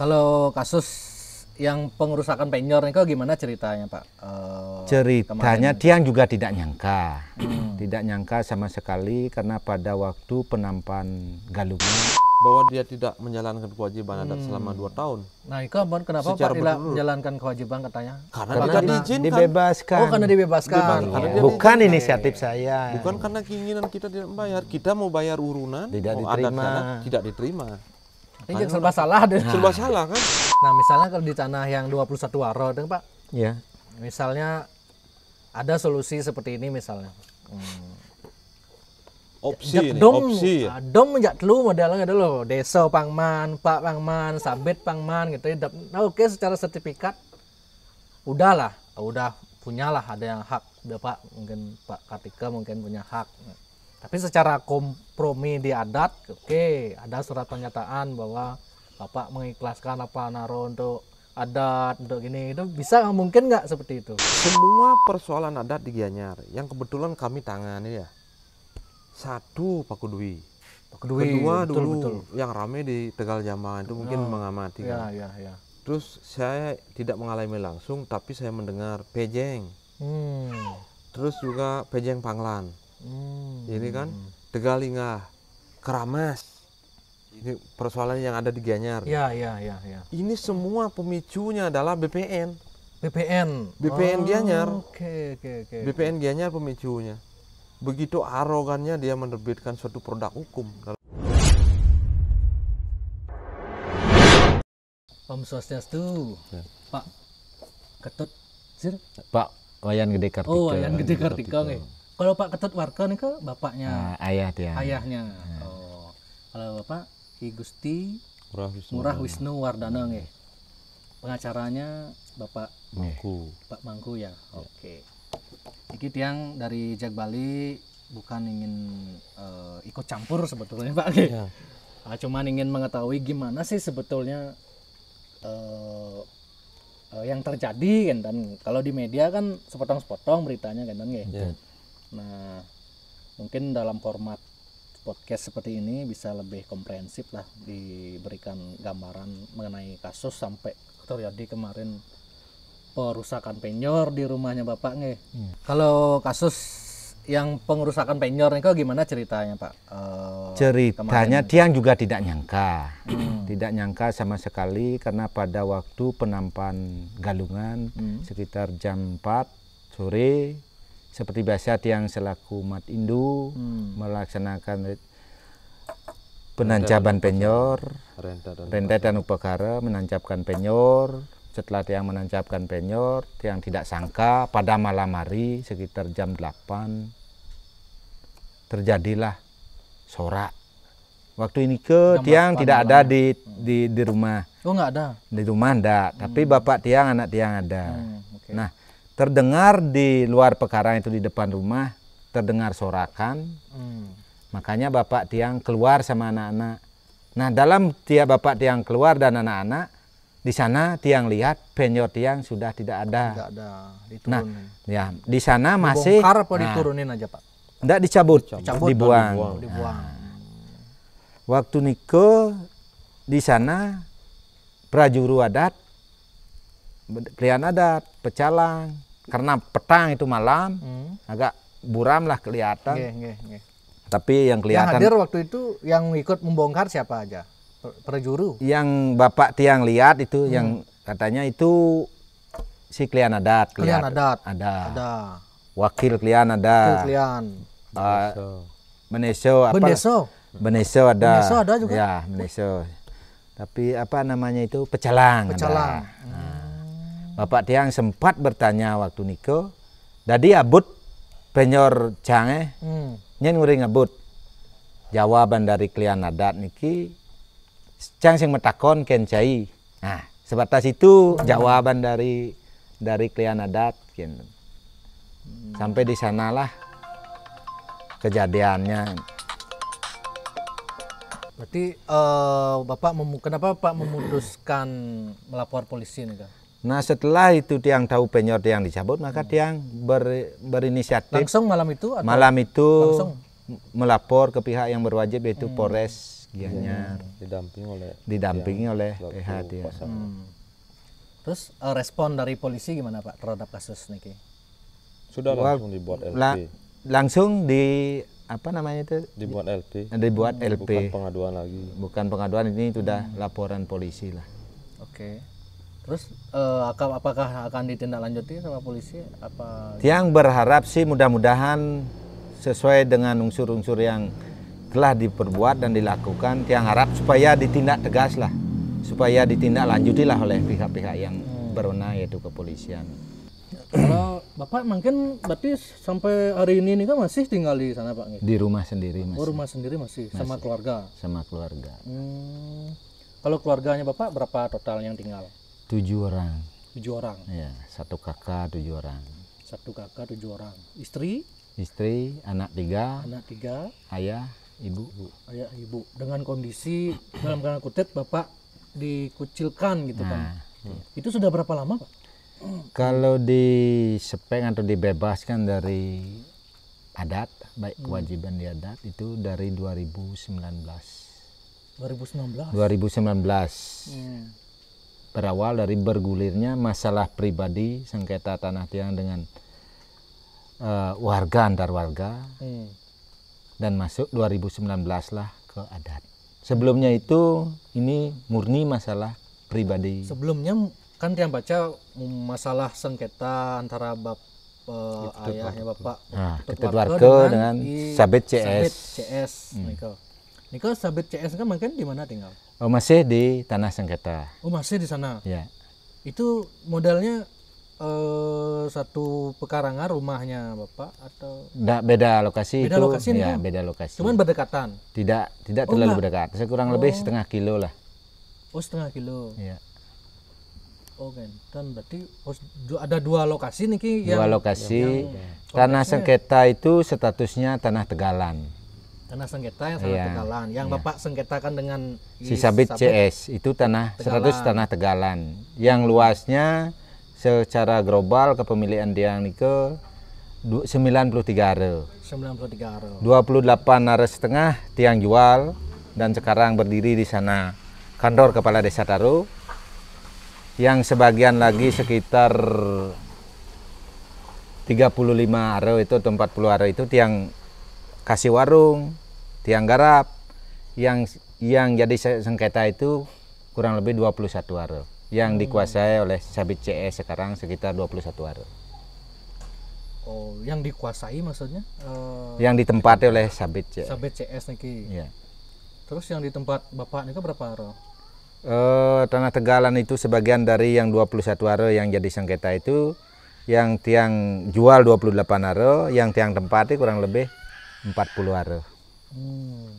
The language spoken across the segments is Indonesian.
Kalau kasus yang pengerusakan penyor ini kok gimana ceritanya Pak? Eh, Ceritanya kemarin. dia juga tidak nyangka, tidak nyangka sama sekali karena pada waktu penampan galungan bahwa dia tidak menjalankan kewajiban adat selama dua tahun Nah, itu Abang, kenapa Secara Pak tidak menjalankan kewajiban katanya? karena, karena tidak di- diizinkan dibebaskan. Oh, karena dibebaskan. Bebas, Iya, karena dia Bukan diizinkan. inisiatif saya. bukan karena keinginan kita tidak membayar kita mau bayar urunan Tidak mau diterima. adat, tidak diterima Ini serba salah deh. serba salah kan Nah, misalnya kalau di tanah yang 21 waro itu Pak, Ya. misalnya ada solusi seperti ini misalnya. Hmm. opsi ini dom, opsi ah, dom jak telu modelnya gitu loh. Desa pangman, Pak pangman, sabit pangman gitu. ya. Nah, oke secara sertifikat udahlah, udah punyalah ada yang hak. Udah Pak, mungkin Pak Kartika mungkin punya hak. Tapi secara kompromi di adat, oke, ada surat pernyataan bahwa Bapak mengikhlaskan apa naro untuk adat untuk gini. Itu bisa mungkin nggak seperti itu? Semua persoalan adat di Gianyar yang kebetulan kami tangani ya. Satu Pak Kudwi. Kedua, kedua betul, dulu betul. yang rame di Tegal Jambangan itu mungkin mengamati ya kan. ya ya. Terus saya tidak mengalami langsung tapi saya mendengar pejeng. Hmm. terus juga pejeng Panglan Hmm. ini kan Tegalingah Keramas. Ini persoalan yang ada di Gianyar. Ya ya ya ya. Ini semua pemicunya adalah BPN BPN BPN Oh, Gianyar. oke oke oke. BPN Gianyar pemicunya. Begitu arogannya dia menerbitkan suatu produk hukum. Om Swastiastu. Ya. Pak Ketut Sir. Pak Wayan Gede Kartika. oh yang gede Kartika nih kalau Pak Ketut Warga nih ke bapaknya. Nah, ayah dia. ayahnya. Oh. Kalau bapak Ki Gusti Murah Wisnu. Murah Wisnu Wardana nih pengacaranya Bapak Mangku. Pak Mangku ya? Oke. Iki tiang dari Jak Bali bukan ingin eh, ikut campur sebetulnya Pak Ya. Ah, cuman ingin mengetahui gimana sih sebetulnya eh, eh, yang terjadi kan dan kalau di media kan sepotong-sepotong beritanya kan kan nggih. Ya. Nah, mungkin dalam format podcast seperti ini bisa lebih komprehensif lah diberikan gambaran mengenai kasus sampai terjadi kemarin perusakan penyor di rumahnya bapak nggih. Kalau kasus yang pengerusakan penyor ini kok gimana ceritanya pak? Eh, Ceritanya dia juga tidak nyangka, tidak nyangka sama sekali karena pada waktu penampan galungan Hmm. sekitar jam 4 sore seperti biasa tiang selaku umat Hindu Hmm. melaksanakan penancapan penyor, Renta dan upakara menancapkan penyor. Setelah tiang menancapkan penyor, tiang tidak sangka pada malam hari sekitar jam 8 terjadilah sorak. Waktu ini ke Jam tiang 8 tidak ada di, di di rumah. Oh nggak ada. Di rumah enggak, tapi bapak tiang anak tiang ada. Hmm, oke. Nah, terdengar di luar pekarangan itu di depan rumah terdengar sorakan. Hmm. Makanya bapak tiang keluar sama anak-anak. Nah, dalam tiap bapak tiang keluar dan anak-anak, di sana tiang lihat penyor tiang sudah tidak ada. Nggak ada. Nah, ya di sana masih Bongkar apa Nah, diturunin aja pak? enggak dicabut, Dicabut, dibuang. Oh, dibuang. Waktu niko di sana prajuru adat, pilihan adat, pecalang. Karena petang itu malam, Hmm. agak buram lah kelihatan. Nggih, nggih, nggih. Tapi yang Yang kelihatan hadir waktu itu yang ikut membongkar siapa aja? Per- Perjuru. yang bapak tiang lihat itu yang katanya itu si klien adat Klien kelihatan. adat. ada Ada. wakil klien ada Itu klien. Eh, Beneso apa Bendeso. Beneso ada Beneso ada juga? ya Beneso tapi apa namanya itu pecalang ada. Pecalang. Nah, bapak tiang sempat bertanya waktu niko dadi abut penyor cange Hmm. nyen nguri ngebut jawaban dari klien adat niki cang sing metakon ken cai nah sebatas itu jawaban dari dari klien adat ken sampai di sanalah kejadiannya Berarti eh, Bapak memu- kenapa Bapak memutuskan melapor polisi nih Kak? Nah setelah itu tiang tahu penyor tiang dicabut maka tiang ber- berinisiatif Langsung malam itu atau malam itu Langsung? melapor ke pihak yang berwajib yaitu Polres Gianyar didampingi oleh didampingi oleh PH dia. Hmm. Terus eh, respon dari polisi gimana Pak terhadap kasus niki? Sudah Wah, langsung dibuat LP. La- langsung di apa namanya itu Dibuat LP. dibuat Bukan LP pengaduan lagi. bukan pengaduan ini sudah laporan polisi lah Oke. Terus akan- apakah akan ditindaklanjuti sama polisi? Apa yang berharap sih mudah-mudahan sesuai dengan unsur-unsur yang telah diperbuat dan dilakukan yang harap supaya ditindak tegas lah. Supaya ditindaklanjuti lah oleh pihak-pihak yang berwenang yaitu kepolisian. Kalau Bapak mungkin berarti sampai hari ini nih kan masih tinggal di sana Pak? Di rumah sendiri Oh, mas rumah sendiri masih, sama keluarga. sama keluarga. Hmm. Kalau keluarganya Bapak berapa total yang tinggal? Tujuh orang Tujuh orang. ya satu kakak tujuh orang Satu kakak, tujuh orang. Istri, istri anak tiga anak tiga, ayah ibu ayah, ibu. Dengan kondisi dalam tanda kutip Bapak dikucilkan gitu kan. nah Itu sudah berapa lama Pak? Kalau disepeng atau dibebaskan dari adat, baik kewajiban di adat itu dari 2019. 2019. 2019 Hmm. Berawal dari bergulirnya masalah pribadi sengketa tanah tiang dengan eh, warga antar warga Hmm. dan masuk 2019 lah ke adat. Sebelumnya itu ini murni masalah pribadi. Sebelumnya kan tiang baca masalah sengketa antara bap eh, ayahnya Bapak Nah, Ketut Ketut Warga dengan dengan Sabit CS. Sabit CS. Niko. Niko Sabit CS kan mungkin di mana tinggal? Oh, masih di tanah sengketa. Oh masih di sana. Ya. Itu modalnya eh, satu pekarangan rumahnya Bapak atau Nggak beda lokasi Beda itu. lokasi ya, Kang? beda lokasi. cuman berdekatan? tidak tidak Oh, terlalu nggak. berdekat. Sekurang lebih setengah kilo lah. Oh setengah kilo. Ya. Oh kan. Berarti oh, ada dua lokasi nih Ki, Dua yang lokasi. tanah sengketa itu statusnya tanah tegalan. Tanah sengketa yang sangat Iya, tegalan. Yang Bapak sengketakan dengan Si i- sabit CS itu tanah 100 tanah tegalan. Yang luasnya secara global kepemilikan Diang Nike du- 93 are. 93 aro. 28 are setengah tiang jual dan sekarang berdiri di sana kantor kepala desa Taru yang sebagian lagi sekitar 35 are itu atau 40 are itu tiang kasih warung tiang garap yang yang jadi se- sengketa itu kurang lebih 21 are yang dikuasai oleh Sabit CS sekarang sekitar 21 are Oh, yang dikuasai maksudnya? Eh, yang ditempati oleh Sabit CS Sabit CS nih Ki. ya. Terus yang di tempat Bapak nih berapa aro? Eh, tanah Tegalan itu sebagian dari yang 21 are yang jadi sengketa itu yang tiang jual 28 are, yang tiang tempati kurang lebih 40 are. Hmm.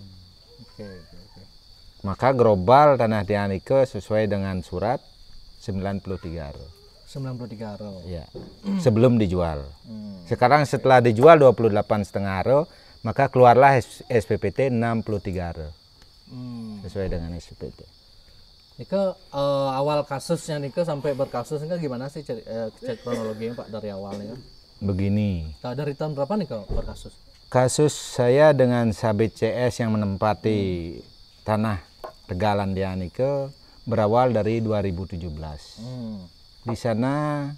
Maka global tanah tiang Nike sesuai dengan surat 93 are. 93 aro. Ya. Sebelum dijual. Hmm. Sekarang setelah dijual 28 setengah are, maka keluarlah SPPT 63 are Hmm. sesuai dengan SPPT. Nika eh, awal kasusnya Nika sampai berkasus Nika gimana sih eh, cek kronologinya Pak dari awalnya? Begini, Nah, dari tahun berapa Nika berkasus? Kasus saya dengan Sabit CS yang menempati tanah Tegalan di Anike berawal dari 2017. Hmm. Di sana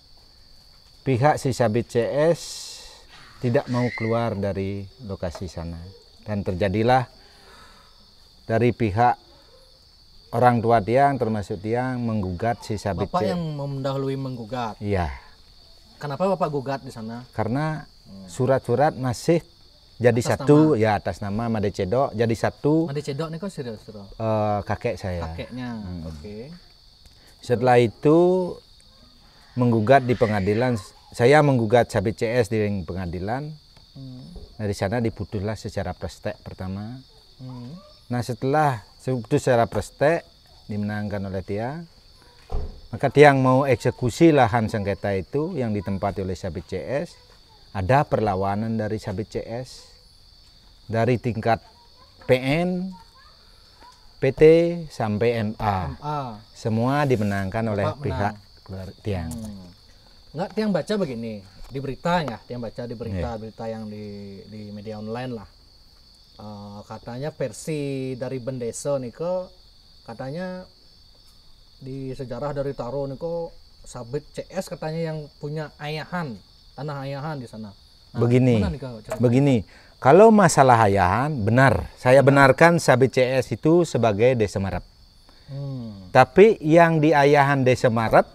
pihak si Sabit CS tidak mau keluar dari lokasi sana dan terjadilah dari pihak orang tua tiang termasuk tiang menggugat si Sabit Bapak CS. yang mendahului menggugat. Iya, Kenapa Bapak gugat di sana? karena surat-surat masih jadi satu ya atas nama Made Cedok jadi satu Made cedok Nika serius serius. eh, kakek saya. Kakeknya. Hmm. Oke. Setelah itu menggugat di pengadilan, saya menggugat Sabit CS di pengadilan. Hmm. Dari sana diputuslah secara prestek pertama. Hmm. Nah setelah putus secara prestek dimenangkan oleh Tiang, maka Tiang mau eksekusi lahan sengketa itu yang ditempati oleh Sabit CS. Ada perlawanan dari Sabit CS dari tingkat PN, PT sampai MA. Ah. Semua dimenangkan oleh menang. pihak keluarga Tiang. Hmm. Enggak tiang baca begini di berita ya, tiang baca di berita berita yang di di media online lah. eh, katanya versi dari Bendeso niko katanya di sejarah dari Taro niko sabit CS katanya yang punya ayahan tanah ayahan di sana. Nah, Begini. Begini, kalau masalah ayahan benar, saya benarkan Sabit CS itu sebagai desa Marep. Hmm. Tapi yang di ayahan desa Marep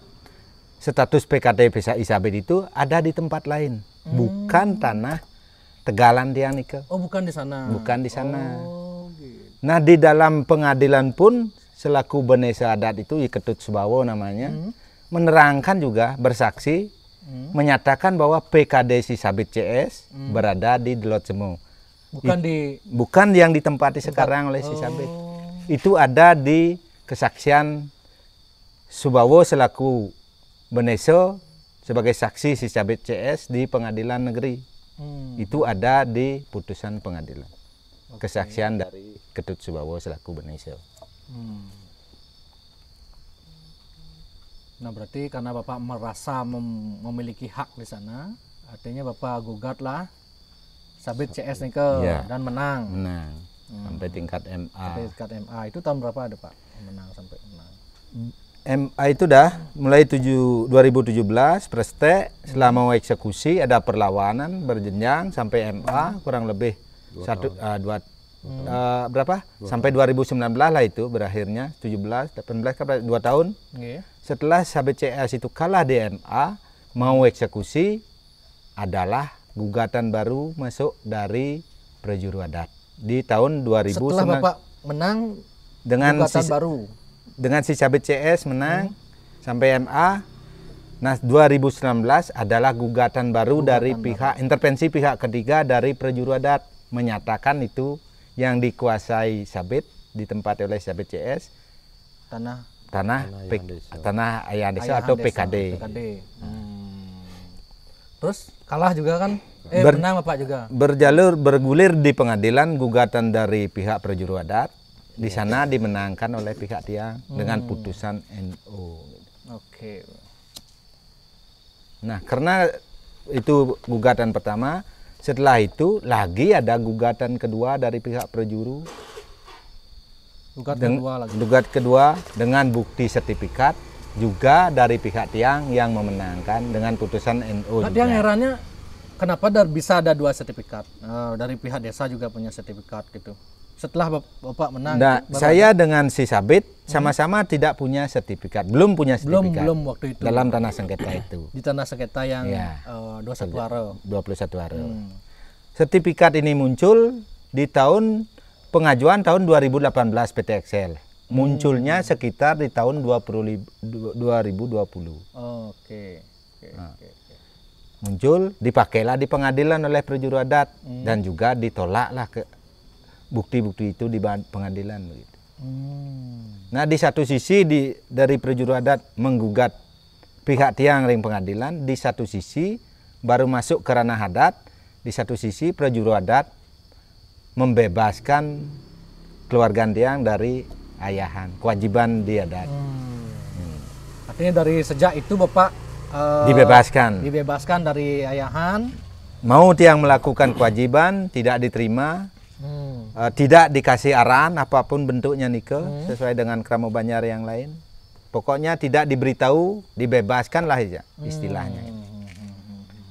status PKT Desa Isabet itu ada di tempat lain, bukan tanah Tegalan Tiang Nike. Oh bukan di sana. Bukan di sana. Oh gitu. Nah di dalam pengadilan pun selaku Benesa Adat itu Iketut Subawo namanya menerangkan juga bersaksi menyatakan bahwa PKD si Sabit CS berada di Delot Semu. Bukan di Bukan yang ditempati sekarang oleh si Sabit. Oh. Itu ada di kesaksian Subawo selaku Beneso sebagai saksi si Sabit CS di pengadilan negeri. Hmm. Itu ada di putusan pengadilan. Kesaksian dari Ketut Subawo selaku Beneso. Hmm. Nah berarti karena bapak merasa mem- memiliki hak di sana, artinya bapak gugatlah sabit CS nih ke Iya. dan menang. Menang. Sampai tingkat MA. sampai tingkat MA itu tahun berapa ada pak? Menang sampai menang? MA itu dah mulai 7 2017 preste selama mau eksekusi ada perlawanan berjenjang sampai MA kurang lebih satu ah, dua ah, berapa? Sampai 2019 lah itu berakhirnya 17 18 kan berarti dua tahun. Nggih. Setelah SABCS itu kalah di MA mau eksekusi adalah gugatan baru masuk dari prejuru adat. Di tahun 2019 Setelah bapak menang dengan gugatan si- baru. dengan si Sabit CS menang sampai MA. Nah, 2019 adalah gugatan baru dari pihak intervensi pihak ketiga dari prejuru adat. Menyatakan itu yang dikuasai Sabit ditempati oleh Sabit CS Tanah tanah Tanah Ayahan Desa. tanah atau Desa, PKD. PKD. Hmm. Terus kalah juga kan? Eh Ber- menang bapak juga. Berjalur bergulir di pengadilan gugatan dari pihak prejuru adat di sana dimenangkan oleh pihak tiang dengan putusan NU. Oke. Nah, karena itu gugatan pertama, setelah itu lagi ada gugatan kedua dari pihak prejuru. Gugatan Deng- kedua lagi. Gugat kedua dengan bukti sertifikat juga dari pihak tiang yang memenangkan dengan putusan NU. Nah, juga. herannya kenapa dar- bisa ada dua sertifikat Eh, dari pihak desa juga punya sertifikat gitu. Setelah bap- bapak menang, Nah, baru saya dengan si Sabit sama-sama tidak punya sertifikat, belum punya belum sertifikat belum waktu itu dalam tanah sengketa itu. di tanah sengketa yang eh, dua satu haro. 21 hari. Hmm. Sertifikat ini muncul di tahun pengajuan tahun 2018 PT Excel. Munculnya sekitar di tahun 20, 2020. Oke. Oke, Nah. oke, oke. Muncul, dipakailah di pengadilan oleh prejuru adat dan juga ditolaklah ke bukti-bukti itu di pengadilan begitu. Hmm. Nah, di satu sisi di dari prejuru adat menggugat pihak tiang ring pengadilan, di satu sisi baru masuk ke ranah adat, di satu sisi prejuru adat membebaskan keluarga tiang dari ayahan, kewajiban di adat. Hmm. Artinya dari sejak itu bapak eh, Dibebaskan. dibebaskan dari ayahan. Mau tiang melakukan kewajiban tidak diterima, Hmm. eh, tidak dikasih arahan apa pun bentuknya nike sesuai dengan kramo Banjar yang lain. Pokoknya tidak diberitahu, dibebaskan lah aja istilahnya.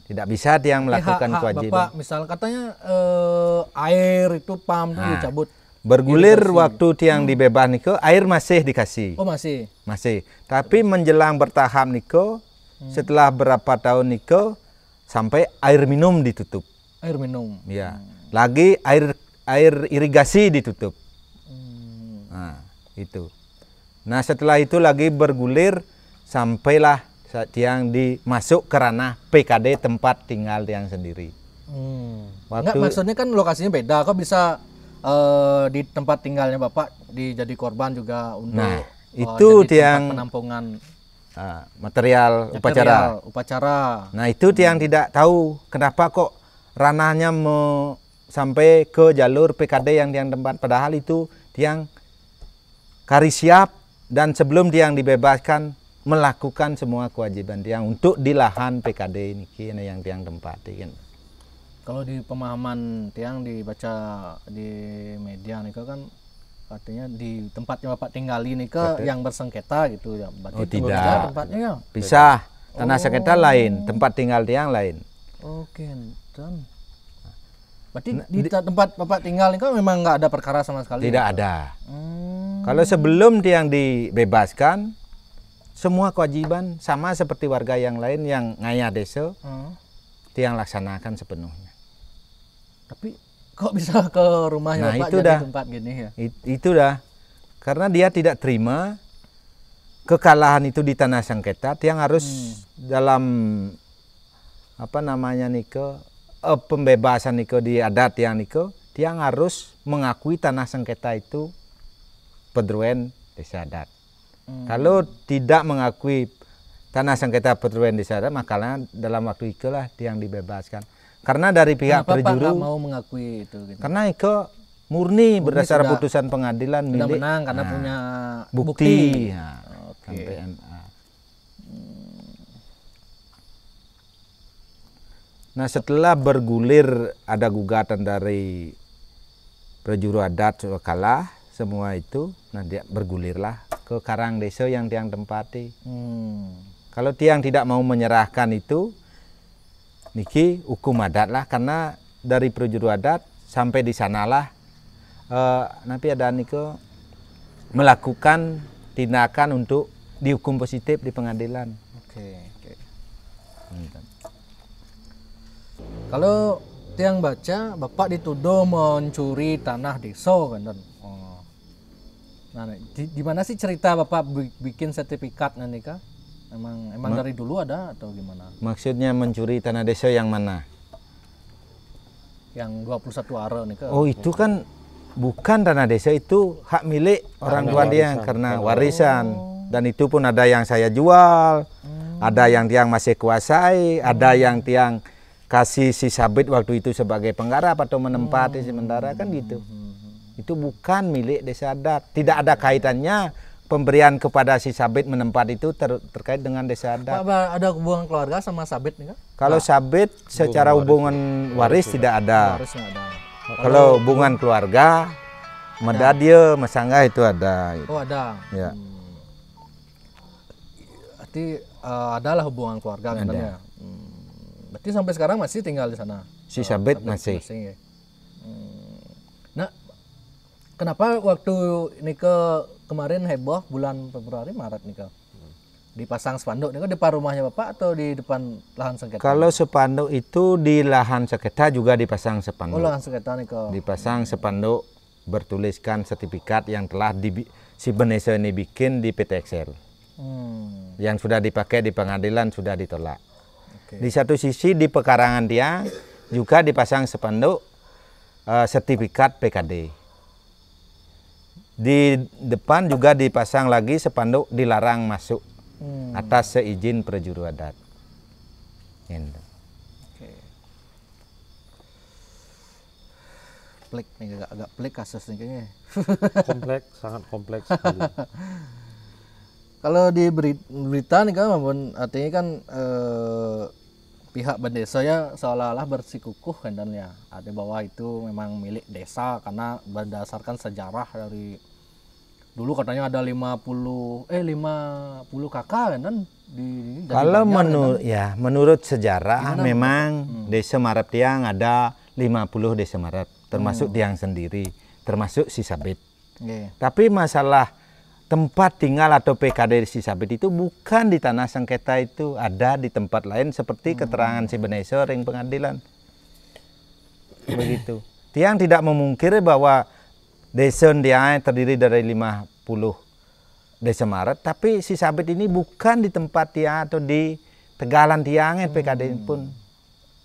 Tidak bisa tiang melakukan Hak- hak kewajiban. Bapak misal katanya eh, air itu pam Nah. dicabut. Bergulir waktu tiang dibebas niko, air masih dikasih, Oh masih. masih. Tapi menjelang bertahap niko, setelah berapa tahun niko, sampai air minum ditutup. Air minum. Ya, lagi air air irigasi ditutup. Hmm. Nah, itu. Nah, setelah itu lagi bergulir sampailah tiang dimasuk ke ranah PKD tempat tinggal tiang sendiri. Hmm. Waktu- Enggak maksudnya kan lokasinya beda. Kok bisa eh, di tempat tinggalnya bapak dijadi korban juga untuk Nah, eh, itu tempat tiang- penampungan Ah, material upacara. material, upacara. Nah, itu tiang tidak tahu kenapa kok ranahnya me- sampai ke jalur PKD yang tiang tempat padahal itu tiang kari siap dan sebelum tiang dibebaskan melakukan semua kewajiban tiang untuk di lahan PKD ini kini yang tiang tempati kan. Kalau di pemahaman tiang dibaca di media nih kan artinya di tempatnya bapak tinggali nih ke yang bersengketa gitu ya. Berarti Oh, tidak. tempatnya ya. Bisa. Tanah sengketa lain, tempat tinggal tiang lain. Oke, dan berarti di, ta- tempat bapak tinggal ini kan memang nggak ada perkara sama sekali. Tidak ada. Hmm. Kalau sebelum tiang dibebaskan, semua kewajiban sama seperti warga yang lain yang ngaya desa, Hmm. tiang laksanakan sepenuhnya. Tapi kok bisa ke rumahnya Nah, bapak itu dah. tempat gini ya? It- itu dah. Karena dia tidak terima kekalahan itu di tanah sengketa, tiang harus dalam apa namanya niko eh, pembebasan niko di adat tiang niko, tiang harus mengakui tanah sengketa itu pedruen desa adat. Hmm. Kalau tidak mengakui tanah sengketa pedruen desa adat, makanya dalam waktu itulah tiang dibebaskan. Karena dari pihak Kenapa Pak perjuru mau mengakui itu gitu? karena itu murni berdasar sudah- putusan pengadilan Sudah milik menang karena Nah, punya bukti, Ya, Oke. sampai MA. Nah setelah bergulir ada gugatan dari prejuru adat kalah semua itu, nah dia bergulirlah ke Karang Desa yang tiang tempati. Hmm. Kalau tiang tidak mau menyerahkan itu, niki hukum adat lah karena dari prejuru adat sampai di sanalah eh, nanti ada niko melakukan tindakan untuk dihukum positif di pengadilan. Oke, oke. Kalau tiang baca, bapak dituduh mencuri tanah desa kan. Nah, di, di mana sih cerita bapak bi- bikin sertifikat nanti kah? Emang emang dari dulu ada atau gimana? Maksudnya mencuri tanah desa yang mana? Yang 21 are nih kah? Oh itu kan bukan tanah desa itu hak milik orang tua dia karena warisan dan itu pun ada yang saya jual, ada yang tiang masih kuasai, ada yang tiang kasih si sabit waktu itu sebagai penggarap atau menempati sementara kan gitu. Itu bukan milik desa adat, tidak ada kaitannya pemberian kepada si sabit menempat itu ter- terkait dengan desa adat. Pak, ada hubungan keluarga sama sabit nih kah? Kalau sabit secara hubungan waris tidak ada. Nggak ada. Kalau hubungan keluarga, medadia, masangga itu ada. Oh ada. Ya. Hmm. Berarti eh, adalah hubungan keluarga kan ya. Hmm. Berarti sampai sekarang masih tinggal di sana. Si sabit masih. Masih. ya. Kenapa waktu ini ke kemarin heboh bulan Februari Maret nih ke dipasang spanduk nih ke depan rumahnya bapak atau di depan lahan sengketa? Kalau sepanduk itu di lahan sengketa juga dipasang Oh sepanduk. lahan sengketa nih ke. Dipasang sepanduk bertuliskan sertifikat yang telah di, si Benesa ini bikin di PT Excel. Hmm. Yang sudah dipakai di pengadilan sudah ditolak. Oke. Di satu sisi di pekarangan dia juga dipasang sepanduk eh, sertifikat PKD. Di depan juga dipasang lagi sepanduk dilarang masuk Hmm. atas seizin prejuru adat. Gitu. Oke. Pelik nih agak agak pelik kasus nih kayaknya. kompleks sangat kompleks sekali. Kalau di beri- berita nih kan maupun artinya kan eh, pihak desa ya seolah-olah bersikukuh kan dan ya ada bahwa itu memang milik desa karena berdasarkan sejarah dari dulu katanya ada 50 eh 50 kakak kan di Kalau banyak, kan, menurut ya menurut sejarah Gimana, memang desa Marep Tiang ada 50 desa Marep termasuk Tiang sendiri termasuk si Sabit. kan? Iya. Tapi masalah tempat tinggal atau PKD si Sabit itu bukan di tanah sengketa itu ada di tempat lain seperti keterangan si Beneso ring pengadilan. Begitu. Tiang tidak memungkiri bahwa desa dia terdiri dari 50 desa Maret, tapi si Sabit ini bukan di tempat Tiang atau di Tegalan Tiang PKD pun.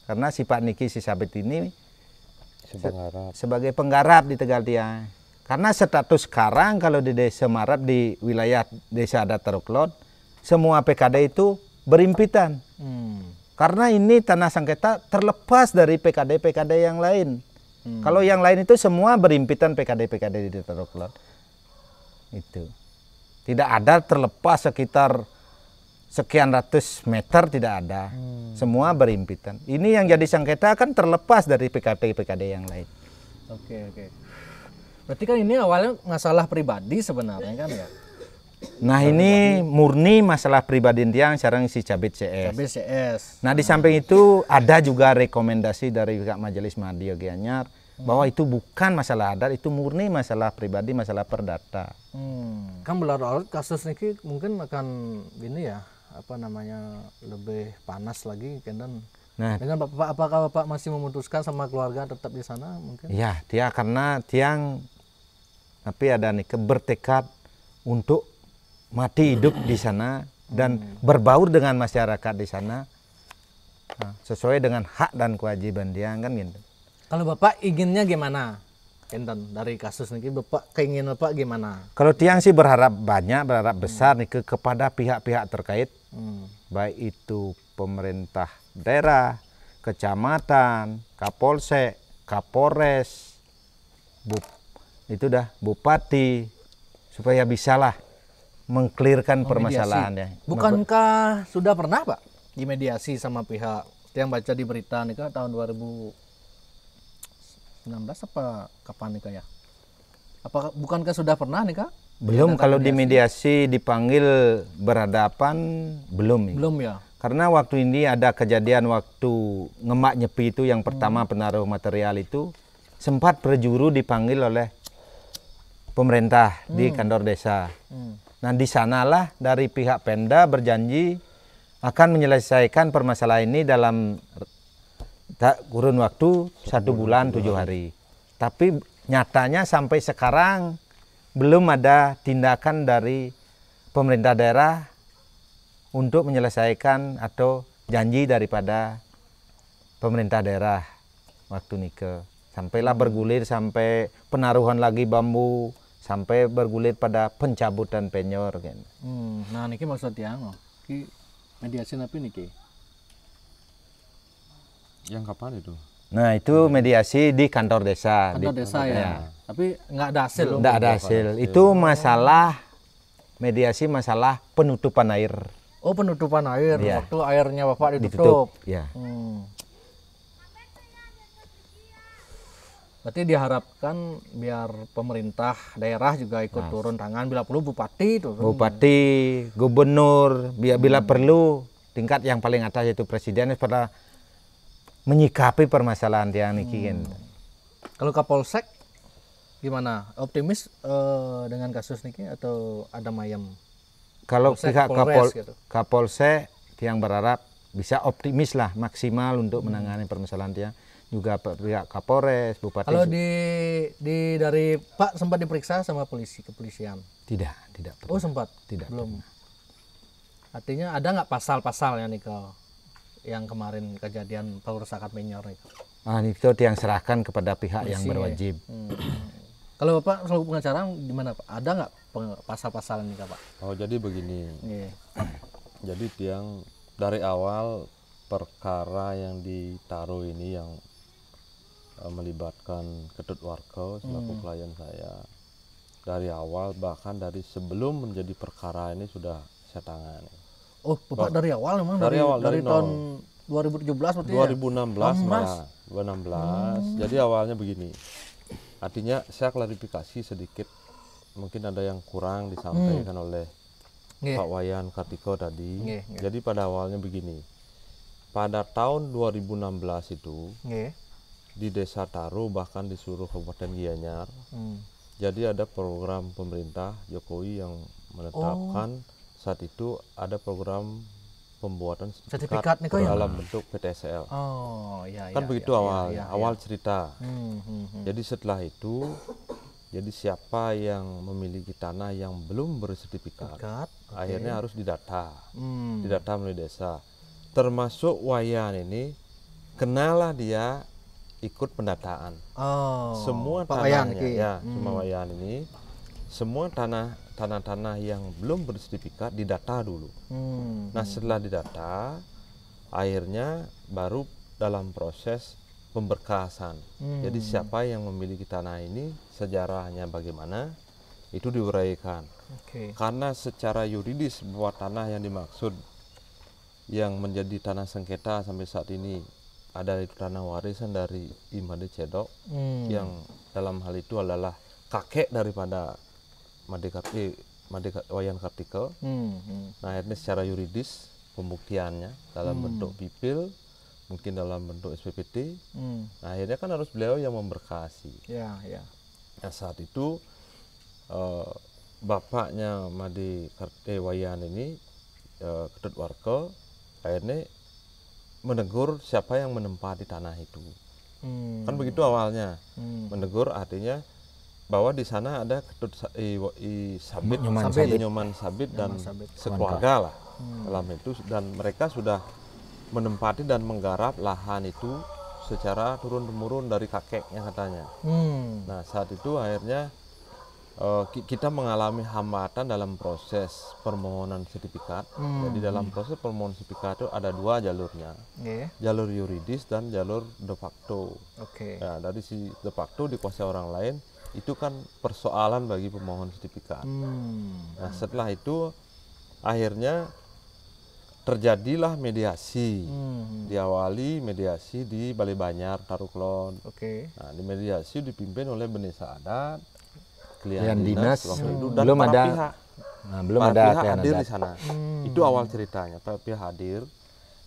Karena sifat Niki si Sabit ini Sebenarnya sebagai penggarap di Tegal Tiang. Karena status sekarang kalau di desa Marap di wilayah desa adat Teruklot, semua PKD itu berimpitan. Hmm. Karena ini tanah sengketa terlepas dari PKD-PKD yang lain. Hmm. Kalau yang lain itu semua berimpitan PKD-PKD di Teruklot. Itu. Tidak ada terlepas sekitar sekian ratus meter tidak ada. Semua berimpitan. Ini yang jadi sengketa kan terlepas dari PKD-PKD yang lain. Oke oke. Berarti kan ini awalnya masalah pribadi sebenarnya kan ya. Nah ini murni masalah pribadi tiang sekarang si Cabit CS. Habis CS. Nah di samping itu ada juga rekomendasi dari pihak Majelis Madio Gianyar bahwa itu bukan masalah adat, itu murni masalah pribadi, masalah perdata. Hmm. Kan berlarut kasus ini mungkin akan ini ya apa namanya lebih panas lagi kan dan Nah dengan bapak apakah bapak masih memutuskan sama keluarga tetap di sana mungkin? ya dia karena tiang tapi ada nih bertekad untuk mati hidup di sana dan berbaur dengan masyarakat di sana Nah, sesuai dengan hak dan kewajiban dia kan gitu. Kalau bapak inginnya gimana? Enten dari kasus ini bapak keinginan bapak gimana? Kalau tiang sih berharap banyak, berharap besar nih ke kepada pihak-pihak terkait Hmm. baik itu pemerintah daerah, kecamatan, kapolsek, kapolres, bup, itu dah bupati supaya bisalah mengklirkan permasalahannya. Bukankah sudah pernah pak dimediasi sama pihak yang baca di berita nih kan tahun 2019 apa kapan nih kak ya? Apa bukankah sudah pernah nih kak? Belum kalau di mediasi dipanggil berhadapan belum. Belum ya. Karena waktu ini ada kejadian waktu ngemak nyepi itu yang pertama penaruh material itu sempat berjuru dipanggil oleh pemerintah di kantor desa. Hmm. Nah di sanalah dari pihak Pemda berjanji akan menyelesaikan permasalahan ini dalam tak kurun waktu satu bulan tujuh hari. Tapi nyatanya sampai sekarang belum ada tindakan dari pemerintah daerah untuk menyelesaikan atau janji daripada pemerintah daerah waktu nike sampailah bergulir sampai penaruhan lagi bambu sampai bergulir pada pencabutan penyor kan. Hmm. Nah niki maksudnya oh. Ki mediasi apa niki? Yang kapan itu? Nah itu mediasi di kantor desa. Kantor Di- desa ya. Tapi nggak ada hasil. Nggak ada hasil. Itu masalah mediasi masalah penutupan air Oh penutupan air. Iya. Waktu airnya bapak ditutup. ditutup. Ya. Hmm. Berarti diharapkan biar pemerintah daerah juga ikut turun tangan bila perlu bupati turun. Bupati, gubernur, bila, bila perlu tingkat yang paling atas yaitu presiden pada menyikapi permasalahan yang niki kan. Kalau Kapolsek gimana? Optimis eh, dengan kasus niki atau ada mayem? Kalau Polsek, pihak Polres Kapol, gitu. Kapolsek yang berharap bisa optimis lah maksimal untuk menangani permasalahan dia. Juga pihak Kapolres, Bupati Kalau di di dari Pak sempat diperiksa sama polisi kepolisian. tidak, tidak Oh pernah. sempat. Tidak Belum. Artinya ada nggak pasal-pasal yang nih yang kemarin kejadian perusakan menyor nih? Ah, itu yang serahkan kepada pihak yang Polisi, ya. berwajib. Hmm. Kalau bapak selalu pengacara gimana pak? Ada nggak pasal-pasal ini pak? Oh jadi begini. Iya. Jadi tiang dari awal perkara yang ditaruh ini yang eh, melibatkan ketut warga selaku klien saya dari awal bahkan dari sebelum menjadi perkara ini sudah saya tangani. Oh bapak dari awal memang Dari dari, awal, dari, dari tahun 2017 berarti ya? 2016 malah 2016. Jadi awalnya begini. Artinya saya klarifikasi sedikit mungkin ada yang kurang disampaikan oleh Nggih. Pak Wayan Kartiko tadi. Nggih, nggih. Jadi pada awalnya begini. Pada tahun 2016 itu Nggih. Di Desa Taru bahkan di seluruh Kabupaten Gianyar. Hmm. Jadi ada program pemerintah Jokowi yang menetapkan saat itu ada program pembuatan Sertifikat kok ya? dalam bentuk PTSL. Oh iya. kan begitu iya, awal iya, iya, awal cerita. Hmm, hmm, hmm. Jadi setelah itu jadi siapa yang memiliki tanah yang belum bersertifikat Dekat. akhirnya harus didata. Hmm. Didata melalui desa. Termasuk Wayan ini kenalah dia ikut pendataan. Oh. semua tanahnya ya, Hmm. semua Wayan ini semua tanah tanah-tanah yang belum bersertifikat didata dulu. Hmm. Nah, setelah didata akhirnya baru dalam proses pemberkasan. Hmm. Jadi siapa yang memiliki tanah ini, sejarahnya bagaimana, itu diuraikan. Oke. Karena secara yuridis bahwa tanah yang dimaksud yang menjadi tanah sengketa sampai saat ini ada itu tanah warisan dari Imade Cedok Hmm. yang dalam hal itu adalah kakek daripada Made Karti, Made Ka- Wayan Kartika. Hmm. hmm. Nah, akhirnya secara yuridis pembuktiannya dalam bentuk pipil, mungkin dalam bentuk SPPT. Hmm. Nah, akhirnya kan harus beliau yang memberkasi. Ya, ya. Nah, saat itu eh, bapaknya Made Karte Wayan ini eh, Ketut Warko akhirnya menegur siapa yang menempati tanah itu. Hmm. Kan begitu awalnya. Hmm. Menegur artinya bahwa di sana ada Ketut Sa- i, i Sabit, Nyoman Sabit, Nyoman Sabit dan Sabit. sekeluarga lah dalam itu dan mereka sudah menempati dan menggarap lahan itu secara turun temurun dari kakeknya katanya. Hmm. Nah saat itu akhirnya eh, ki- kita mengalami hambatan dalam proses permohonan sertifikat. Hmm. Jadi dalam proses permohonan sertifikat itu ada dua jalurnya, Oke. jalur yuridis dan jalur de facto. Oke. Ya, dari si de facto dikuasai orang lain itu kan persoalan bagi pemohon sertifikat. Hmm. Nah setelah itu akhirnya terjadilah mediasi. Hmm. Diawali mediasi di Balai Banyar, Taruklon. Oke. Nah, di mediasi dipimpin oleh Benesa Adat, Klien klien dinas, dinas itu hmm. dan belum para ada- pihak. Nah, belum para ada pihak klien hadir adat. di sana. Hmm. Itu awal ceritanya. Para pihak hadir.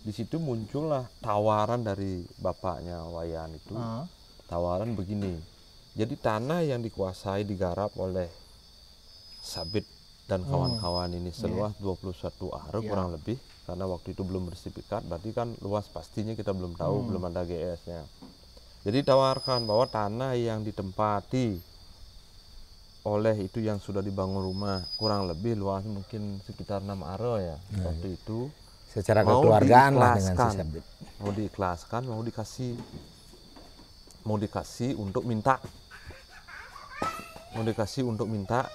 Di situ muncullah tawaran dari bapaknya Wayan itu. Ah. Tawaran begini. Jadi tanah yang dikuasai digarap oleh Sabit dan kawan-kawan ini seluas 21 are kurang lebih karena waktu itu belum bersertifikat berarti kan luas pastinya kita belum tahu belum ada GS-nya. Jadi tawarkan bahwa tanah yang ditempati oleh itu yang sudah dibangun rumah kurang lebih luas mungkin sekitar 6 are ya waktu itu Secara mau kekeluargaan lah dengan si. Sabit. mau diikhlaskan mau dikasih mau dikasih untuk minta mau dikasih untuk minta